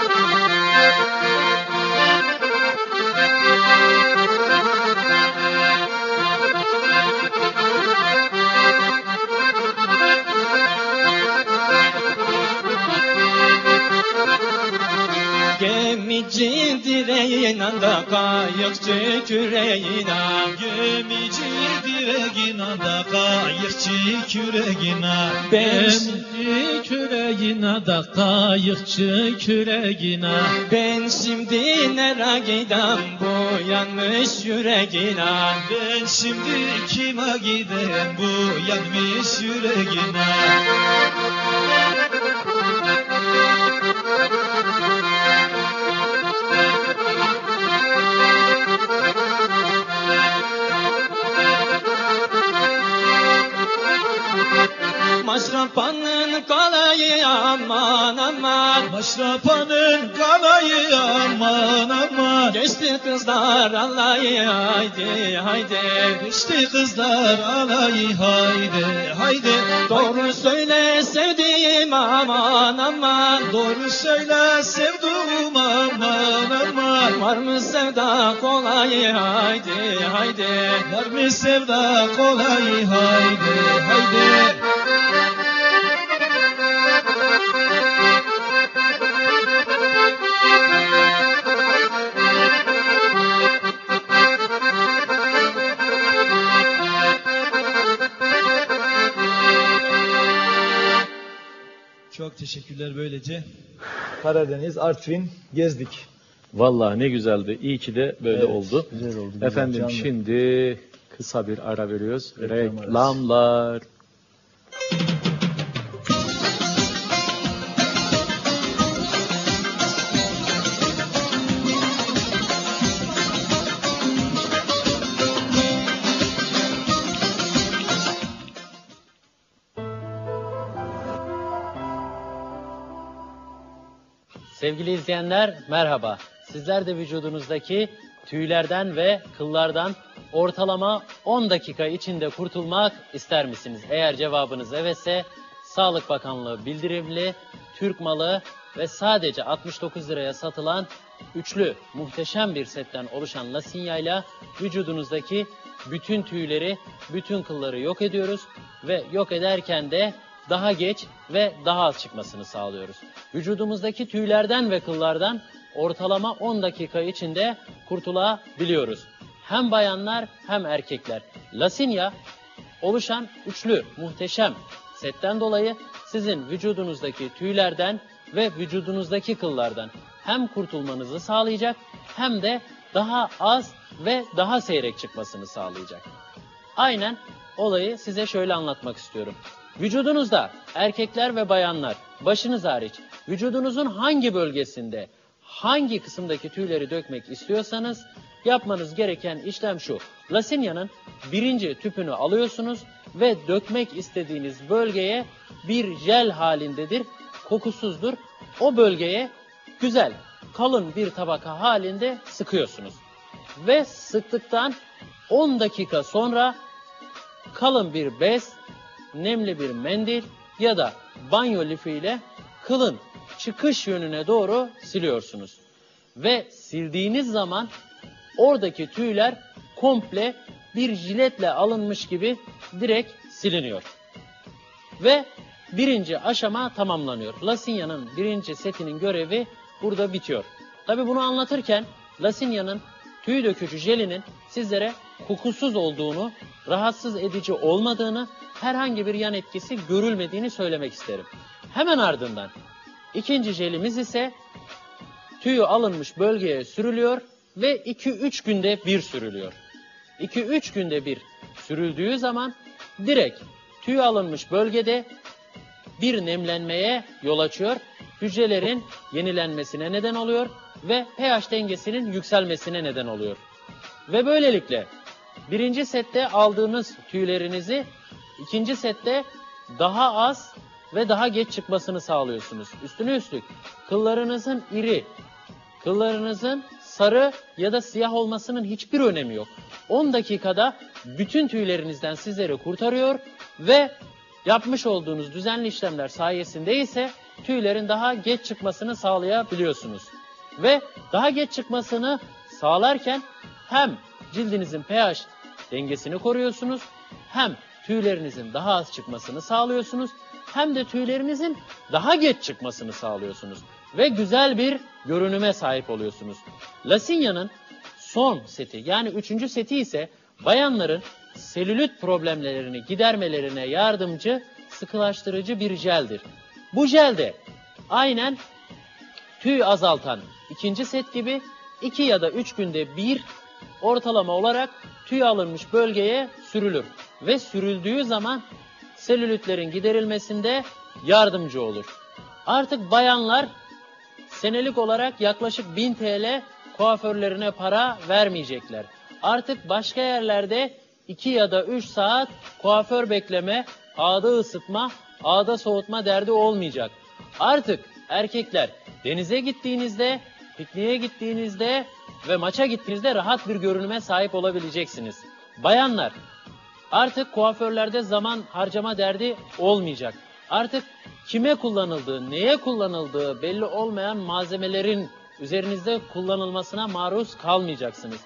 Gemici direğine da kayıkçı küreğine Gemici direğine da kayıkçı küreğine Ben küreğine da kayıkçı küreğine Ben şimdi nereye gidem bu yanmış yüreğine Ben şimdi kime gideyim bu yanmış yüreğine Maşrapanın kalayı aman aman. Maşrapanın kalayı aman aman. Geçti kızlar alayı haydi haydi. Geçti kızlar alayı haydi haydi. Doğru söyle sevdiğim aman aman. Doğru söyle sevduğum aman aman. Var mı sevda kolay haydi haydi. Var mı sevda kolay haydi haydi Çok teşekkürler böylece. Karadeniz, Artvin gezdik. Vallahi ne güzeldi. İyi ki de böyle Evet, oldu. güzel oldu, güzel, Efendim canlı. şimdi kısa bir ara veriyoruz. Reklam. Reklamlar. Sevgili izleyenler merhaba. Sizler de vücudunuzdaki tüylerden ve kıllardan ortalama 10 dakika içinde kurtulmak ister misiniz? Eğer cevabınız evetse Sağlık Bakanlığı bildirimli Türk malı ve sadece 69 liraya satılan üçlü muhteşem bir setten oluşan Lasinya ile vücudunuzdaki bütün tüyleri, bütün kılları yok ediyoruz ve yok ederken de daha geç ve daha az çıkmasını sağlıyoruz. Vücudumuzdaki tüylerden ve kıllardan ortalama 10 dakika içinde kurtulabiliyoruz. Hem bayanlar hem erkekler. Lasinya oluşan üçlü muhteşem setten dolayı sizin vücudunuzdaki tüylerden ve vücudunuzdaki kıllardan hem kurtulmanızı sağlayacak hem de daha az ve daha seyrek çıkmasını sağlayacak. Aynen olayı size şöyle anlatmak istiyorum. Vücudunuzda erkekler ve bayanlar başınız hariç vücudunuzun hangi bölgesinde hangi kısımdaki tüyleri dökmek istiyorsanız yapmanız gereken işlem şu. Lasinya'nın birinci tüpünü alıyorsunuz ve dökmek istediğiniz bölgeye bir jel halindedir, kokusuzdur. O bölgeye güzel kalın bir tabaka halinde sıkıyorsunuz. Ve sıktıktan 10 dakika sonra kalın bir bez, nemli bir mendil ya da banyo lifiyle kılın çıkış yönüne doğru siliyorsunuz. Ve sildiğiniz zaman oradaki tüyler komple bir jiletle alınmış gibi direkt siliniyor. Ve birinci aşama tamamlanıyor. Lasinya'nın birinci setinin görevi burada bitiyor. Tabi bunu anlatırken Lasinya'nın tüy dökücü jelinin sizlere kokusuz olduğunu, rahatsız edici olmadığını, herhangi bir yan etkisi görülmediğini söylemek isterim. Hemen ardından ikinci jelimiz ise tüyü alınmış bölgeye sürülüyor ve 2-3 günde bir sürülüyor. 2-3 günde bir sürüldüğü zaman direkt tüy alınmış bölgede bir nemlenmeye yol açıyor. Hücrelerin yenilenmesine neden oluyor ve pH dengesinin yükselmesine neden oluyor. Ve böylelikle birinci sette aldığınız tüylerinizi ikinci sette daha az ve daha geç çıkmasını sağlıyorsunuz. Üstüne üstlük kıllarınızın iri, kıllarınızın sarı ya da siyah olmasının hiçbir önemi yok. 10 dakikada bütün tüylerinizden sizleri kurtarıyor ve yapmış olduğunuz düzenli işlemler sayesinde ise tüylerin daha geç çıkmasını sağlayabiliyorsunuz. Ve daha geç çıkmasını sağlarken hem cildinizin pH dengesini koruyorsunuz, hem tüylerinizin daha az çıkmasını sağlıyorsunuz, hem de tüylerinizin daha geç çıkmasını sağlıyorsunuz. Ve güzel bir görünüme sahip oluyorsunuz. Lasinya'nın son seti yani üçüncü seti ise bayanların selülit problemlerini gidermelerine yardımcı sıkılaştırıcı bir jeldir. Bu jelde aynen tüy azaltan ikinci set gibi 2 ya da 3 günde bir ortalama olarak tüy alınmış bölgeye sürülür. Ve sürüldüğü zaman selülitlerin giderilmesinde yardımcı olur. Artık bayanlar senelik olarak yaklaşık 1000 TL kuaförlerine para vermeyecekler. Artık başka yerlerde 2 ya da 3 saat kuaför bekleme, ağda ısıtma, ağda soğutma derdi olmayacak. Artık erkekler denize gittiğinizde, pikniğe gittiğinizde ve maça gittiğinizde rahat bir görünüme sahip olabileceksiniz. Bayanlar artık kuaförlerde zaman harcama derdi olmayacak. Artık kime kullanıldığı, neye kullanıldığı belli olmayan malzemelerin üzerinizde kullanılmasına maruz kalmayacaksınız.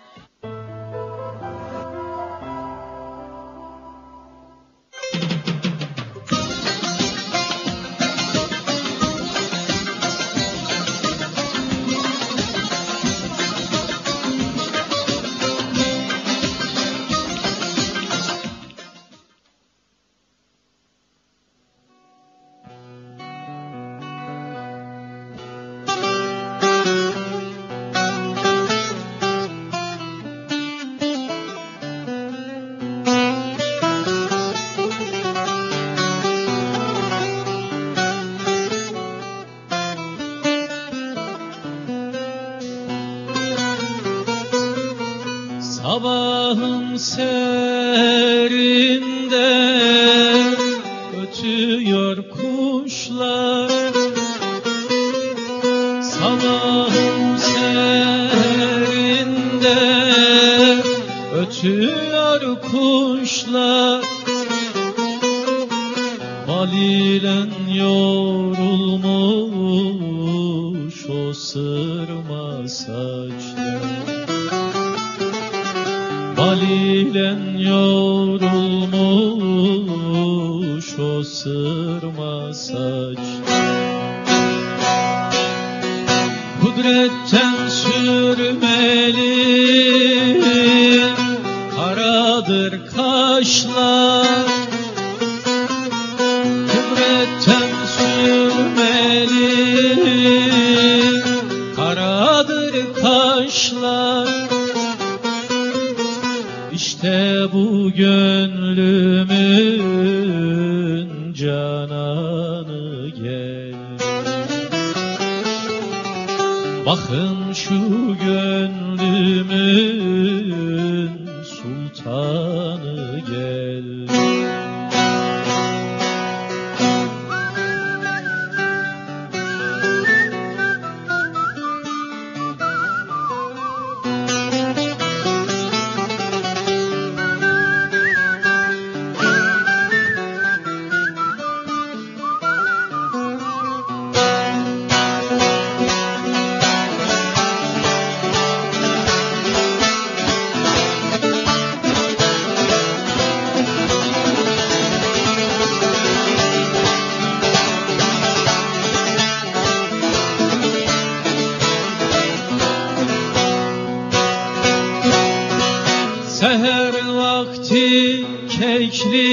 Seher vakti kekli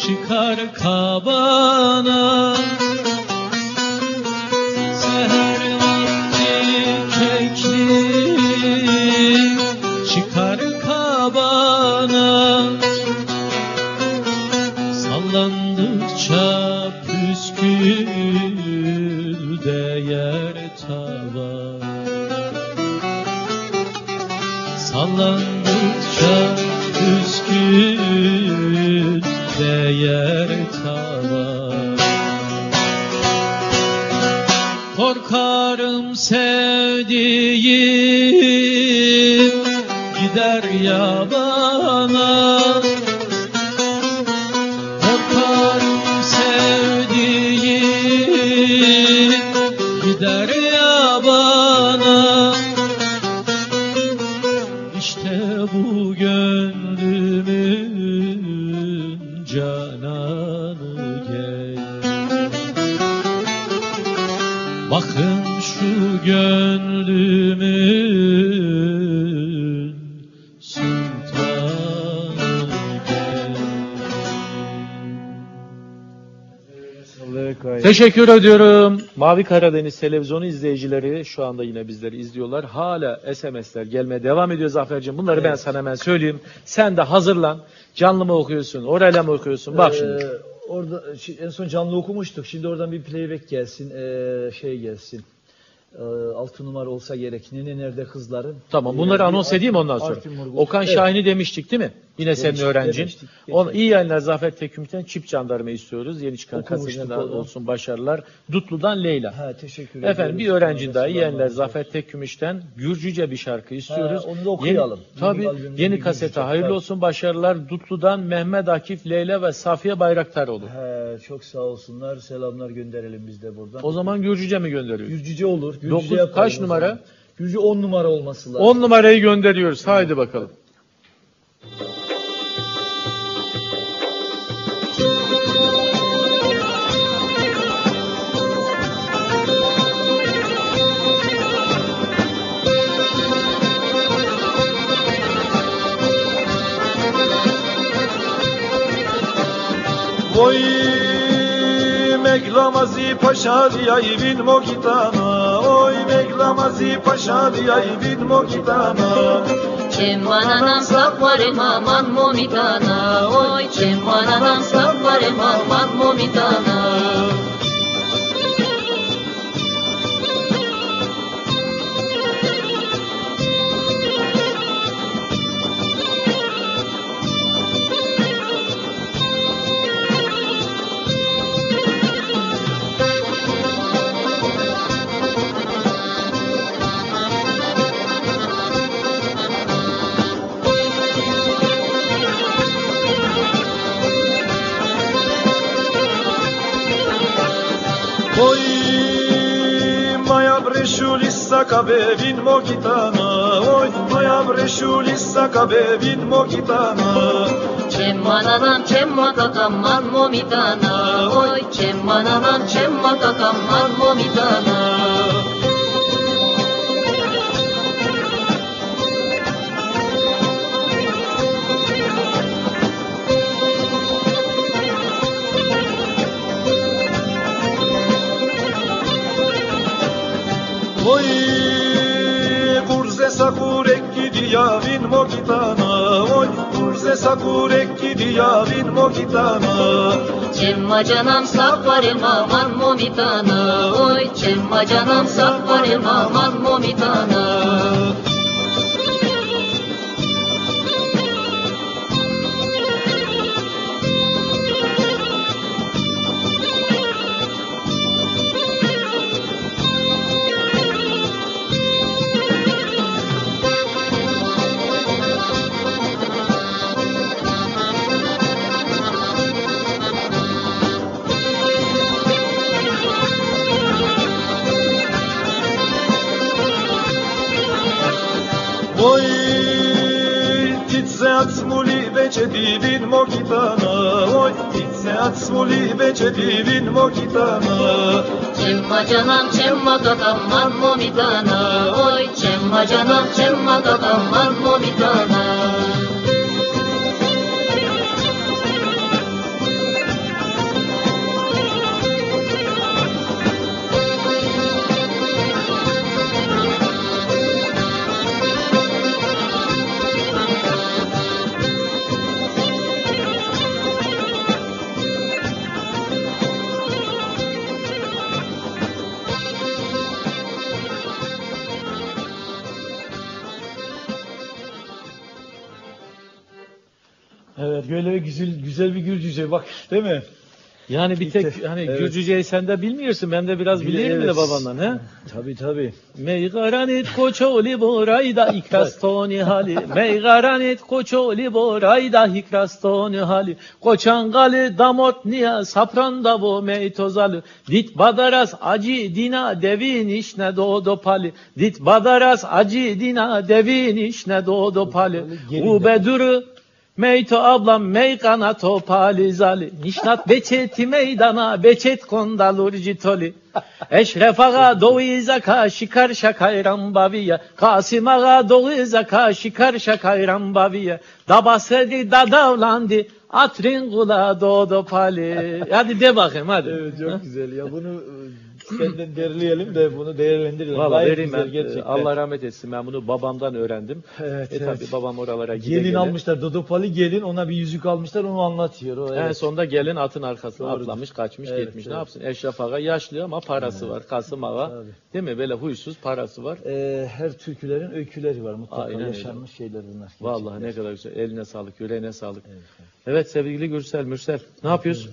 çıkar kabana Teşekkür ediyorum. Mavi Karadeniz televizyonu izleyicileri şu anda yine bizleri izliyorlar. Hala SMS'ler gelmeye devam ediyor Zafer'cim. Bunları ben Evet. sana hemen söyleyeyim. Sen de hazırlan. Canlı mı okuyorsun? Orayla mı okuyorsun? Bak şimdi. Ee, orada şi- en son canlı okumuştuk. Şimdi oradan bir playback gelsin, ee, şey gelsin. Ee, altı numara olsa gerek. Nene nerede kızların? Tamam bunları Ee, anons bir edeyim ondan sonra. Murgut. Okan Evet. Şahin'i demiştik değil mi? Yine senin Demiştik, öğrencin. demiştik. On, iyi yayınlar Zafer Teküm'den çift jandarma istiyoruz. Yeni çıkan onu. olsun başarılar. Dutlu'dan Leyla. Ha, teşekkür Efendim bir öğrencin daha iyi yayınlar Zafer Tekkümüş'ten Gürcüce bir şarkı istiyoruz. Ha, onu da okuyalım. Yeni, tabii Yeni albümün yeni kasete hayırlı olsun başarılar. Dutlu'dan Mehmet Akif, Leyla ve Safiye Bayraktaroğlu. He, çok sağ olsunlar. Selamlar gönderelim biz de buradan. O zaman Gürcüce mi gönderiyoruz? Gürcüce olur. Gürcüce Dokuz, kaç numara? Gürcü 10 numara olması lazım. 10 numarayı gönderiyoruz. Haydi bakalım. Vay meglamazi paşa diyay bin mokitana. Oy meglamazi paşa diyay bin mokitana. Cemmananam sakvarım aman momitana. Oy cemmananam sakvarım aman momitana bresciulissa cabe bin mokitana Oy maya bresciulissa cabe bin mokitana Cemmananam cemmakakam man momitana Oy cemmananam cemmakakam man momitana mokitana Oy kurze sakurek gidiya bin mokitana. Cemma canam sakvarım aman momitana Oy cemma canam sakvarım aman momitana mokitana Oy titze svoli veće divin mokitana. Çemma canam çemma kakam man momitana Oy. Çemma canam çemma kakam man momitana değil mi? Yani bir tek hani Evet. Gürcüceyi sen de bilmiyorsun. Ben de biraz bilirim Evet. de babandan he. Tabii tabii. Meygaranit koçoli borayda ikrastoni hali. *laughs* Meygaranit koçoli borayda ikrastoni hali. Koçangalı damot niya sapranda bu meytozalı. Dit badaras acı dina devin işne doğdu pali. Dit badaras acı dina devin işne doğdu pali. U beduru Meyto ablam meykana topali zali. Nişnat beçeti meydana beçet kondalur citoli. Eşref ağa doğu izaka şikar şakayran baviye. Kasım ağa doğu izaka şikar şakayran baviye. Dabasedi dadavlandı. Atrin kula doğdu pali. Hadi de bakayım hadi. Evet çok güzel ya bunu senden derleyelim de bunu değerlendirelim. Valla Gayet vereyim güzel ben. gerçekten. Allah rahmet etsin. Ben bunu babamdan öğrendim. Evet, e evet. tabi babam oralara gide Gelin gele. almışlar Dodopali gelin ona bir yüzük almışlar onu anlatıyor. O, En evet. sonunda gelin atın arkasına Doğrudur. atlamış, kaçmış, Evet, gitmiş. evet. Ne yapsın? Eşref Ağa yaşlı ama parası var. Kasım Ağa. Tabii. Değil mi? Böyle huysuz parası var. Ee, her türkülerin öyküleri var mutlaka Aynen öyle. yaşanmış şeyler bunlar. Vallahi ne kadar güzel. Eline sağlık, yüreğine sağlık. Evet, sevgili Gürsel, Mürsel. Ne yapıyorsun?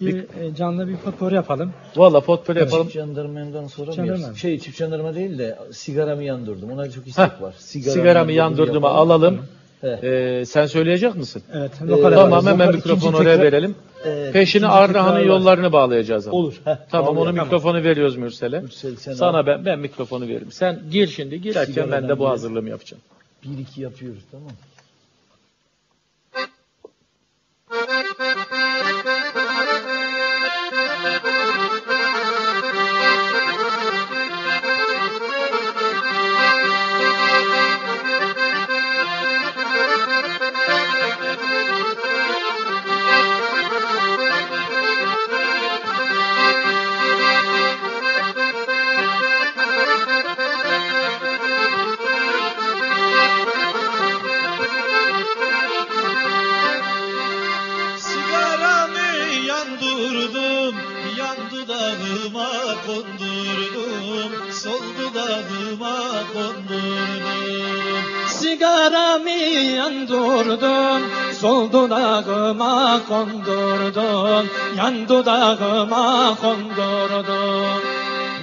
Bir e, canlı bir potpourri yapalım. Valla potpourri yapalım. Çift jandarmadan sonra mı Jandarma. Şey çift jandarma değil de sigaramı yandırdım. Ona çok istek Heh, var. Sigaramı yandırdığımı alalım. Ee, sen söyleyecek misin? Evet. Ee, vokal Tamam hemen mikrofonu oraya verelim. Evet, Peşine ikinci Ardahan'ın yollarını bağlayacağız ama. Olur. Heh, Tamam onu bağlayalım. mikrofonu veriyoruz Mürsel'e. Mürsel, sen Sana al. ben ben mikrofonu veririm. Sen gir şimdi. Girerken ben de bu hazırlığımı yapacağım. Bir iki yapıyoruz tamam Sigaramı yandırdım, sol dudağıma kondurdum, yan dudağıma kondurdum.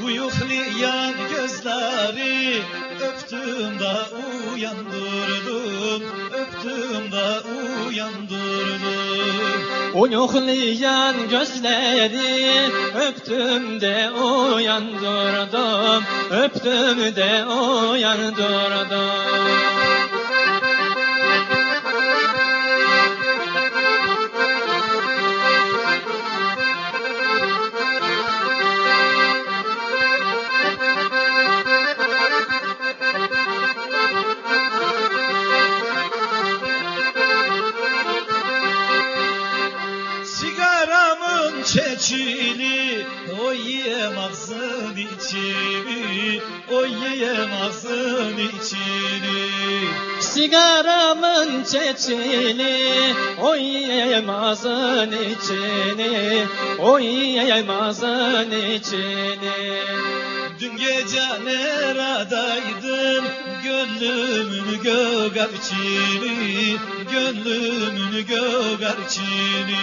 Uyuklayan gözleri öptüm da uyandırdım Öptüm da uyandırdım Uyuklayan gözleri öptüm de uyandırdım, öptüm de uyandırdım. Sigaramın çeçili O yiyem ağzın içini O yiyem ağzın içini Sigaramın çeçili, oy yemazın içini, oy yemazın içini. Dün gece neradaydın Gönlümün gögarçini Gönlümün gögarçini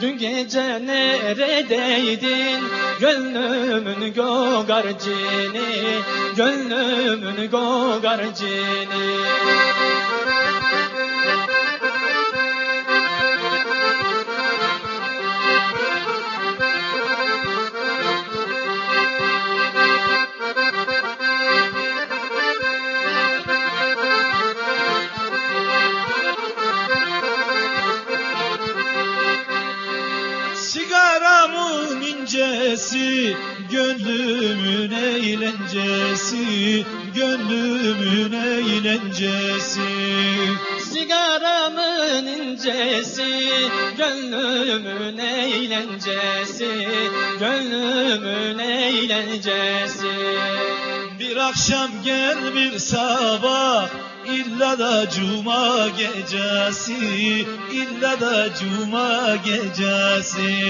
Dün gece neredeydin? Gönlümün gogarcini, gönlümün gogarcini. eğlencesi Gönlümün eğlencesi Gönlümün eğlencesi. Sigaramın incesi Gönlümün eğlencesi Gönlümün eğlencesi. Bir akşam gel bir sabah İlla da cuma gecesi İlla da cuma gecesi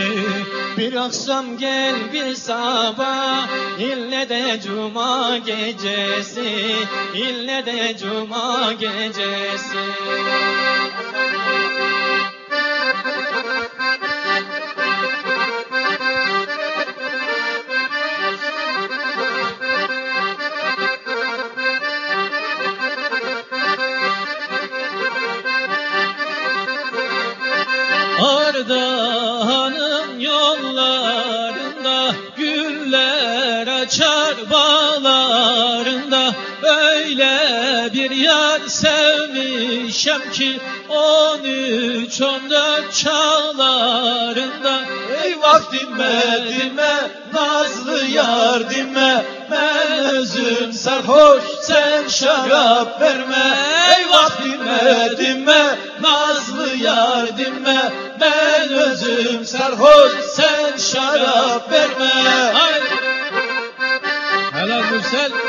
Bir akşam gel bir sabah, ille de cuma gecesi, ille de cuma gecesi. Ardahan'ın yollarında Güller açar bağlarında. Öyle bir yar sevmişem ki On üç on dört çağlarında. Eyvah dinme dinme Nazlı yar dinme Ben özüm sarhoş sen şarap verme. Eyvah dinme dinme sarhoş sen şarap verme. Helal Mürsel.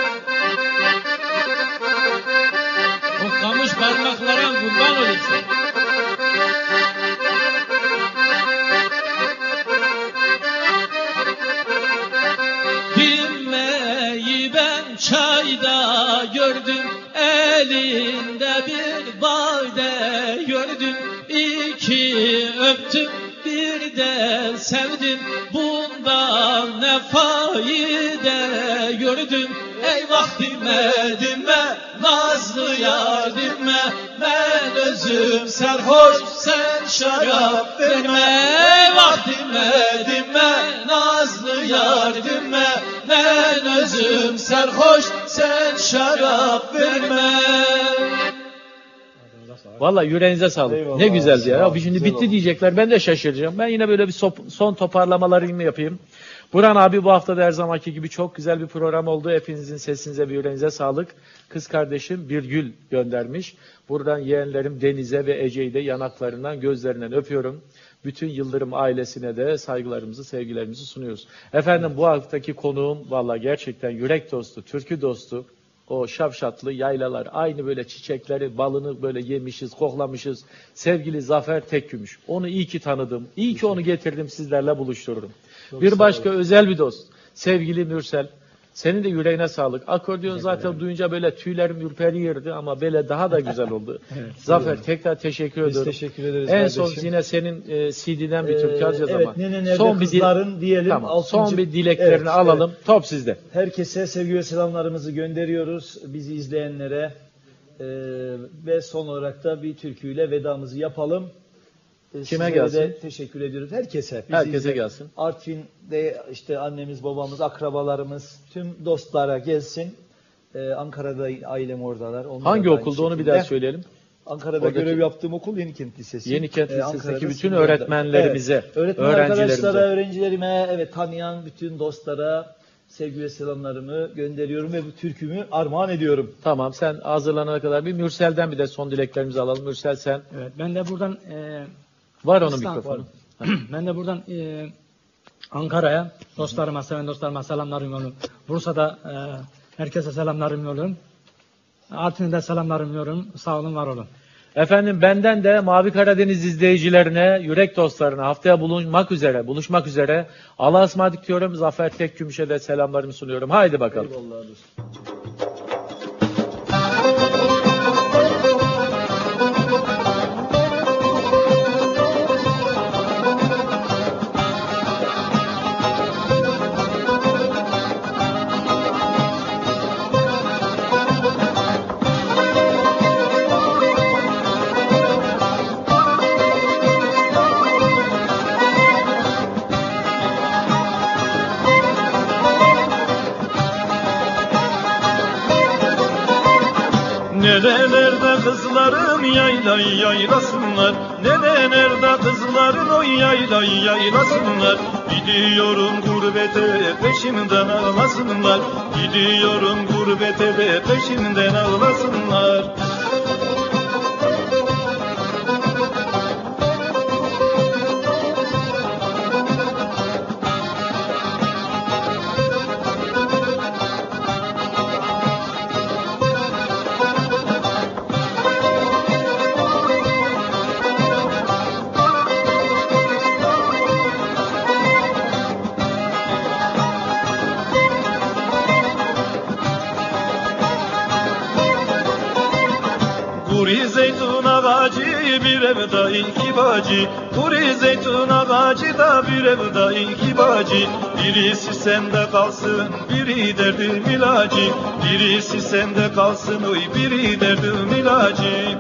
Valla yüreğinize sağlık. Eyvallah, ne güzeldi ya. Abi şimdi güzel bitti oldu. diyecekler. Ben de şaşıracağım. Ben yine böyle bir sop- son toparlamalarımı yapayım. Burhan abi bu hafta da her zamanki gibi çok güzel bir program oldu. Hepinizin sesinize ve yüreğinize sağlık. Kız kardeşim bir gül göndermiş. Buradan yeğenlerim Deniz'e ve Ece'yi de yanaklarından gözlerinden öpüyorum. Bütün Yıldırım ailesine de saygılarımızı, sevgilerimizi sunuyoruz. Efendim bu haftaki konuğum valla gerçekten yürek dostu, türkü dostu. O şapşatlı yaylalar, aynı böyle çiçekleri, balını böyle yemişiz, koklamışız. Sevgili Zafer Tekgümüş. Onu iyi ki tanıdım. İyi ki onu getirdim sizlerle buluşturdum. Çok bir başka özel bir dost. Sevgili Mürsel. Senin de yüreğine sağlık. Akordeon zaten duyunca böyle tüylerim ürperirdi ama böyle daha da güzel oldu. *laughs* Evet, Zafer tekrar teşekkür Biz ediyorum. teşekkür ederiz En son kardeşim. yine senin e, CD'den bir Ee, türkü alacağız evet, ama. Nene son bir di- Kızların diyelim. Tamam, Altıncı- son bir dileklerini Evet, alalım. Top sizde. Herkese sevgi ve selamlarımızı gönderiyoruz. Bizi izleyenlere Ee, ve son olarak da bir türküyle vedamızı yapalım. Ee, Kime sizlere gelsin? de teşekkür ediyoruz. Herkese. bizi Herkese gelsin. Artvin'de işte annemiz, babamız, akrabalarımız, tüm dostlara gelsin. Ee, Ankara'da ailem oradalar. Onlar Hangi okulda onu bir daha söyleyelim. Ankara'da Oradaki- görev yaptığım okul Yenikent Lisesi. Yenikent Ee, Lisesi'ndeki Ankara'da bütün öğretmenlerimize, Evet. Öğretmen öğrencilerimize. arkadaşlara, öğrencilerime, evet tanıyan bütün dostlara sevgi ve selamlarımı gönderiyorum ve bu türkümü armağan ediyorum. Tamam sen hazırlanana kadar bir Mürsel'den bir de son dileklerimizi alalım. Mürsel sen. Evet, ben de buradan e, Var onun mikrofonu. *clears throat* ben de buradan e, Ankara'ya dostlarıma, seven dostlarıma selamlarımı yolluyorum. Bursa'da e, herkese selamlarımı yolluyorum. Artvin'de selamlarımı yolluyorum. Sağ olun, var olun. Efendim benden de Mavi Karadeniz izleyicilerine, yürek dostlarına haftaya buluşmak üzere, buluşmak üzere. Allah'a ısmarladık diyorum. Zafer Tekgümüş'e de selamlarımı sunuyorum. Haydi bakalım. Eyvallah yaylayı yaylasınlar. Nerelerde kızların o yaylayı yaylasınlar? Gidiyorum gurbete peşimden ağlasınlar. Gidiyorum gurbete de peşimden ağlasınlar bacı. Kuri zeytun ağacı da bir evde iki bacı. Birisi sende kalsın biri derdim ilacı Birisi sende kalsın oy biri derdim ilacı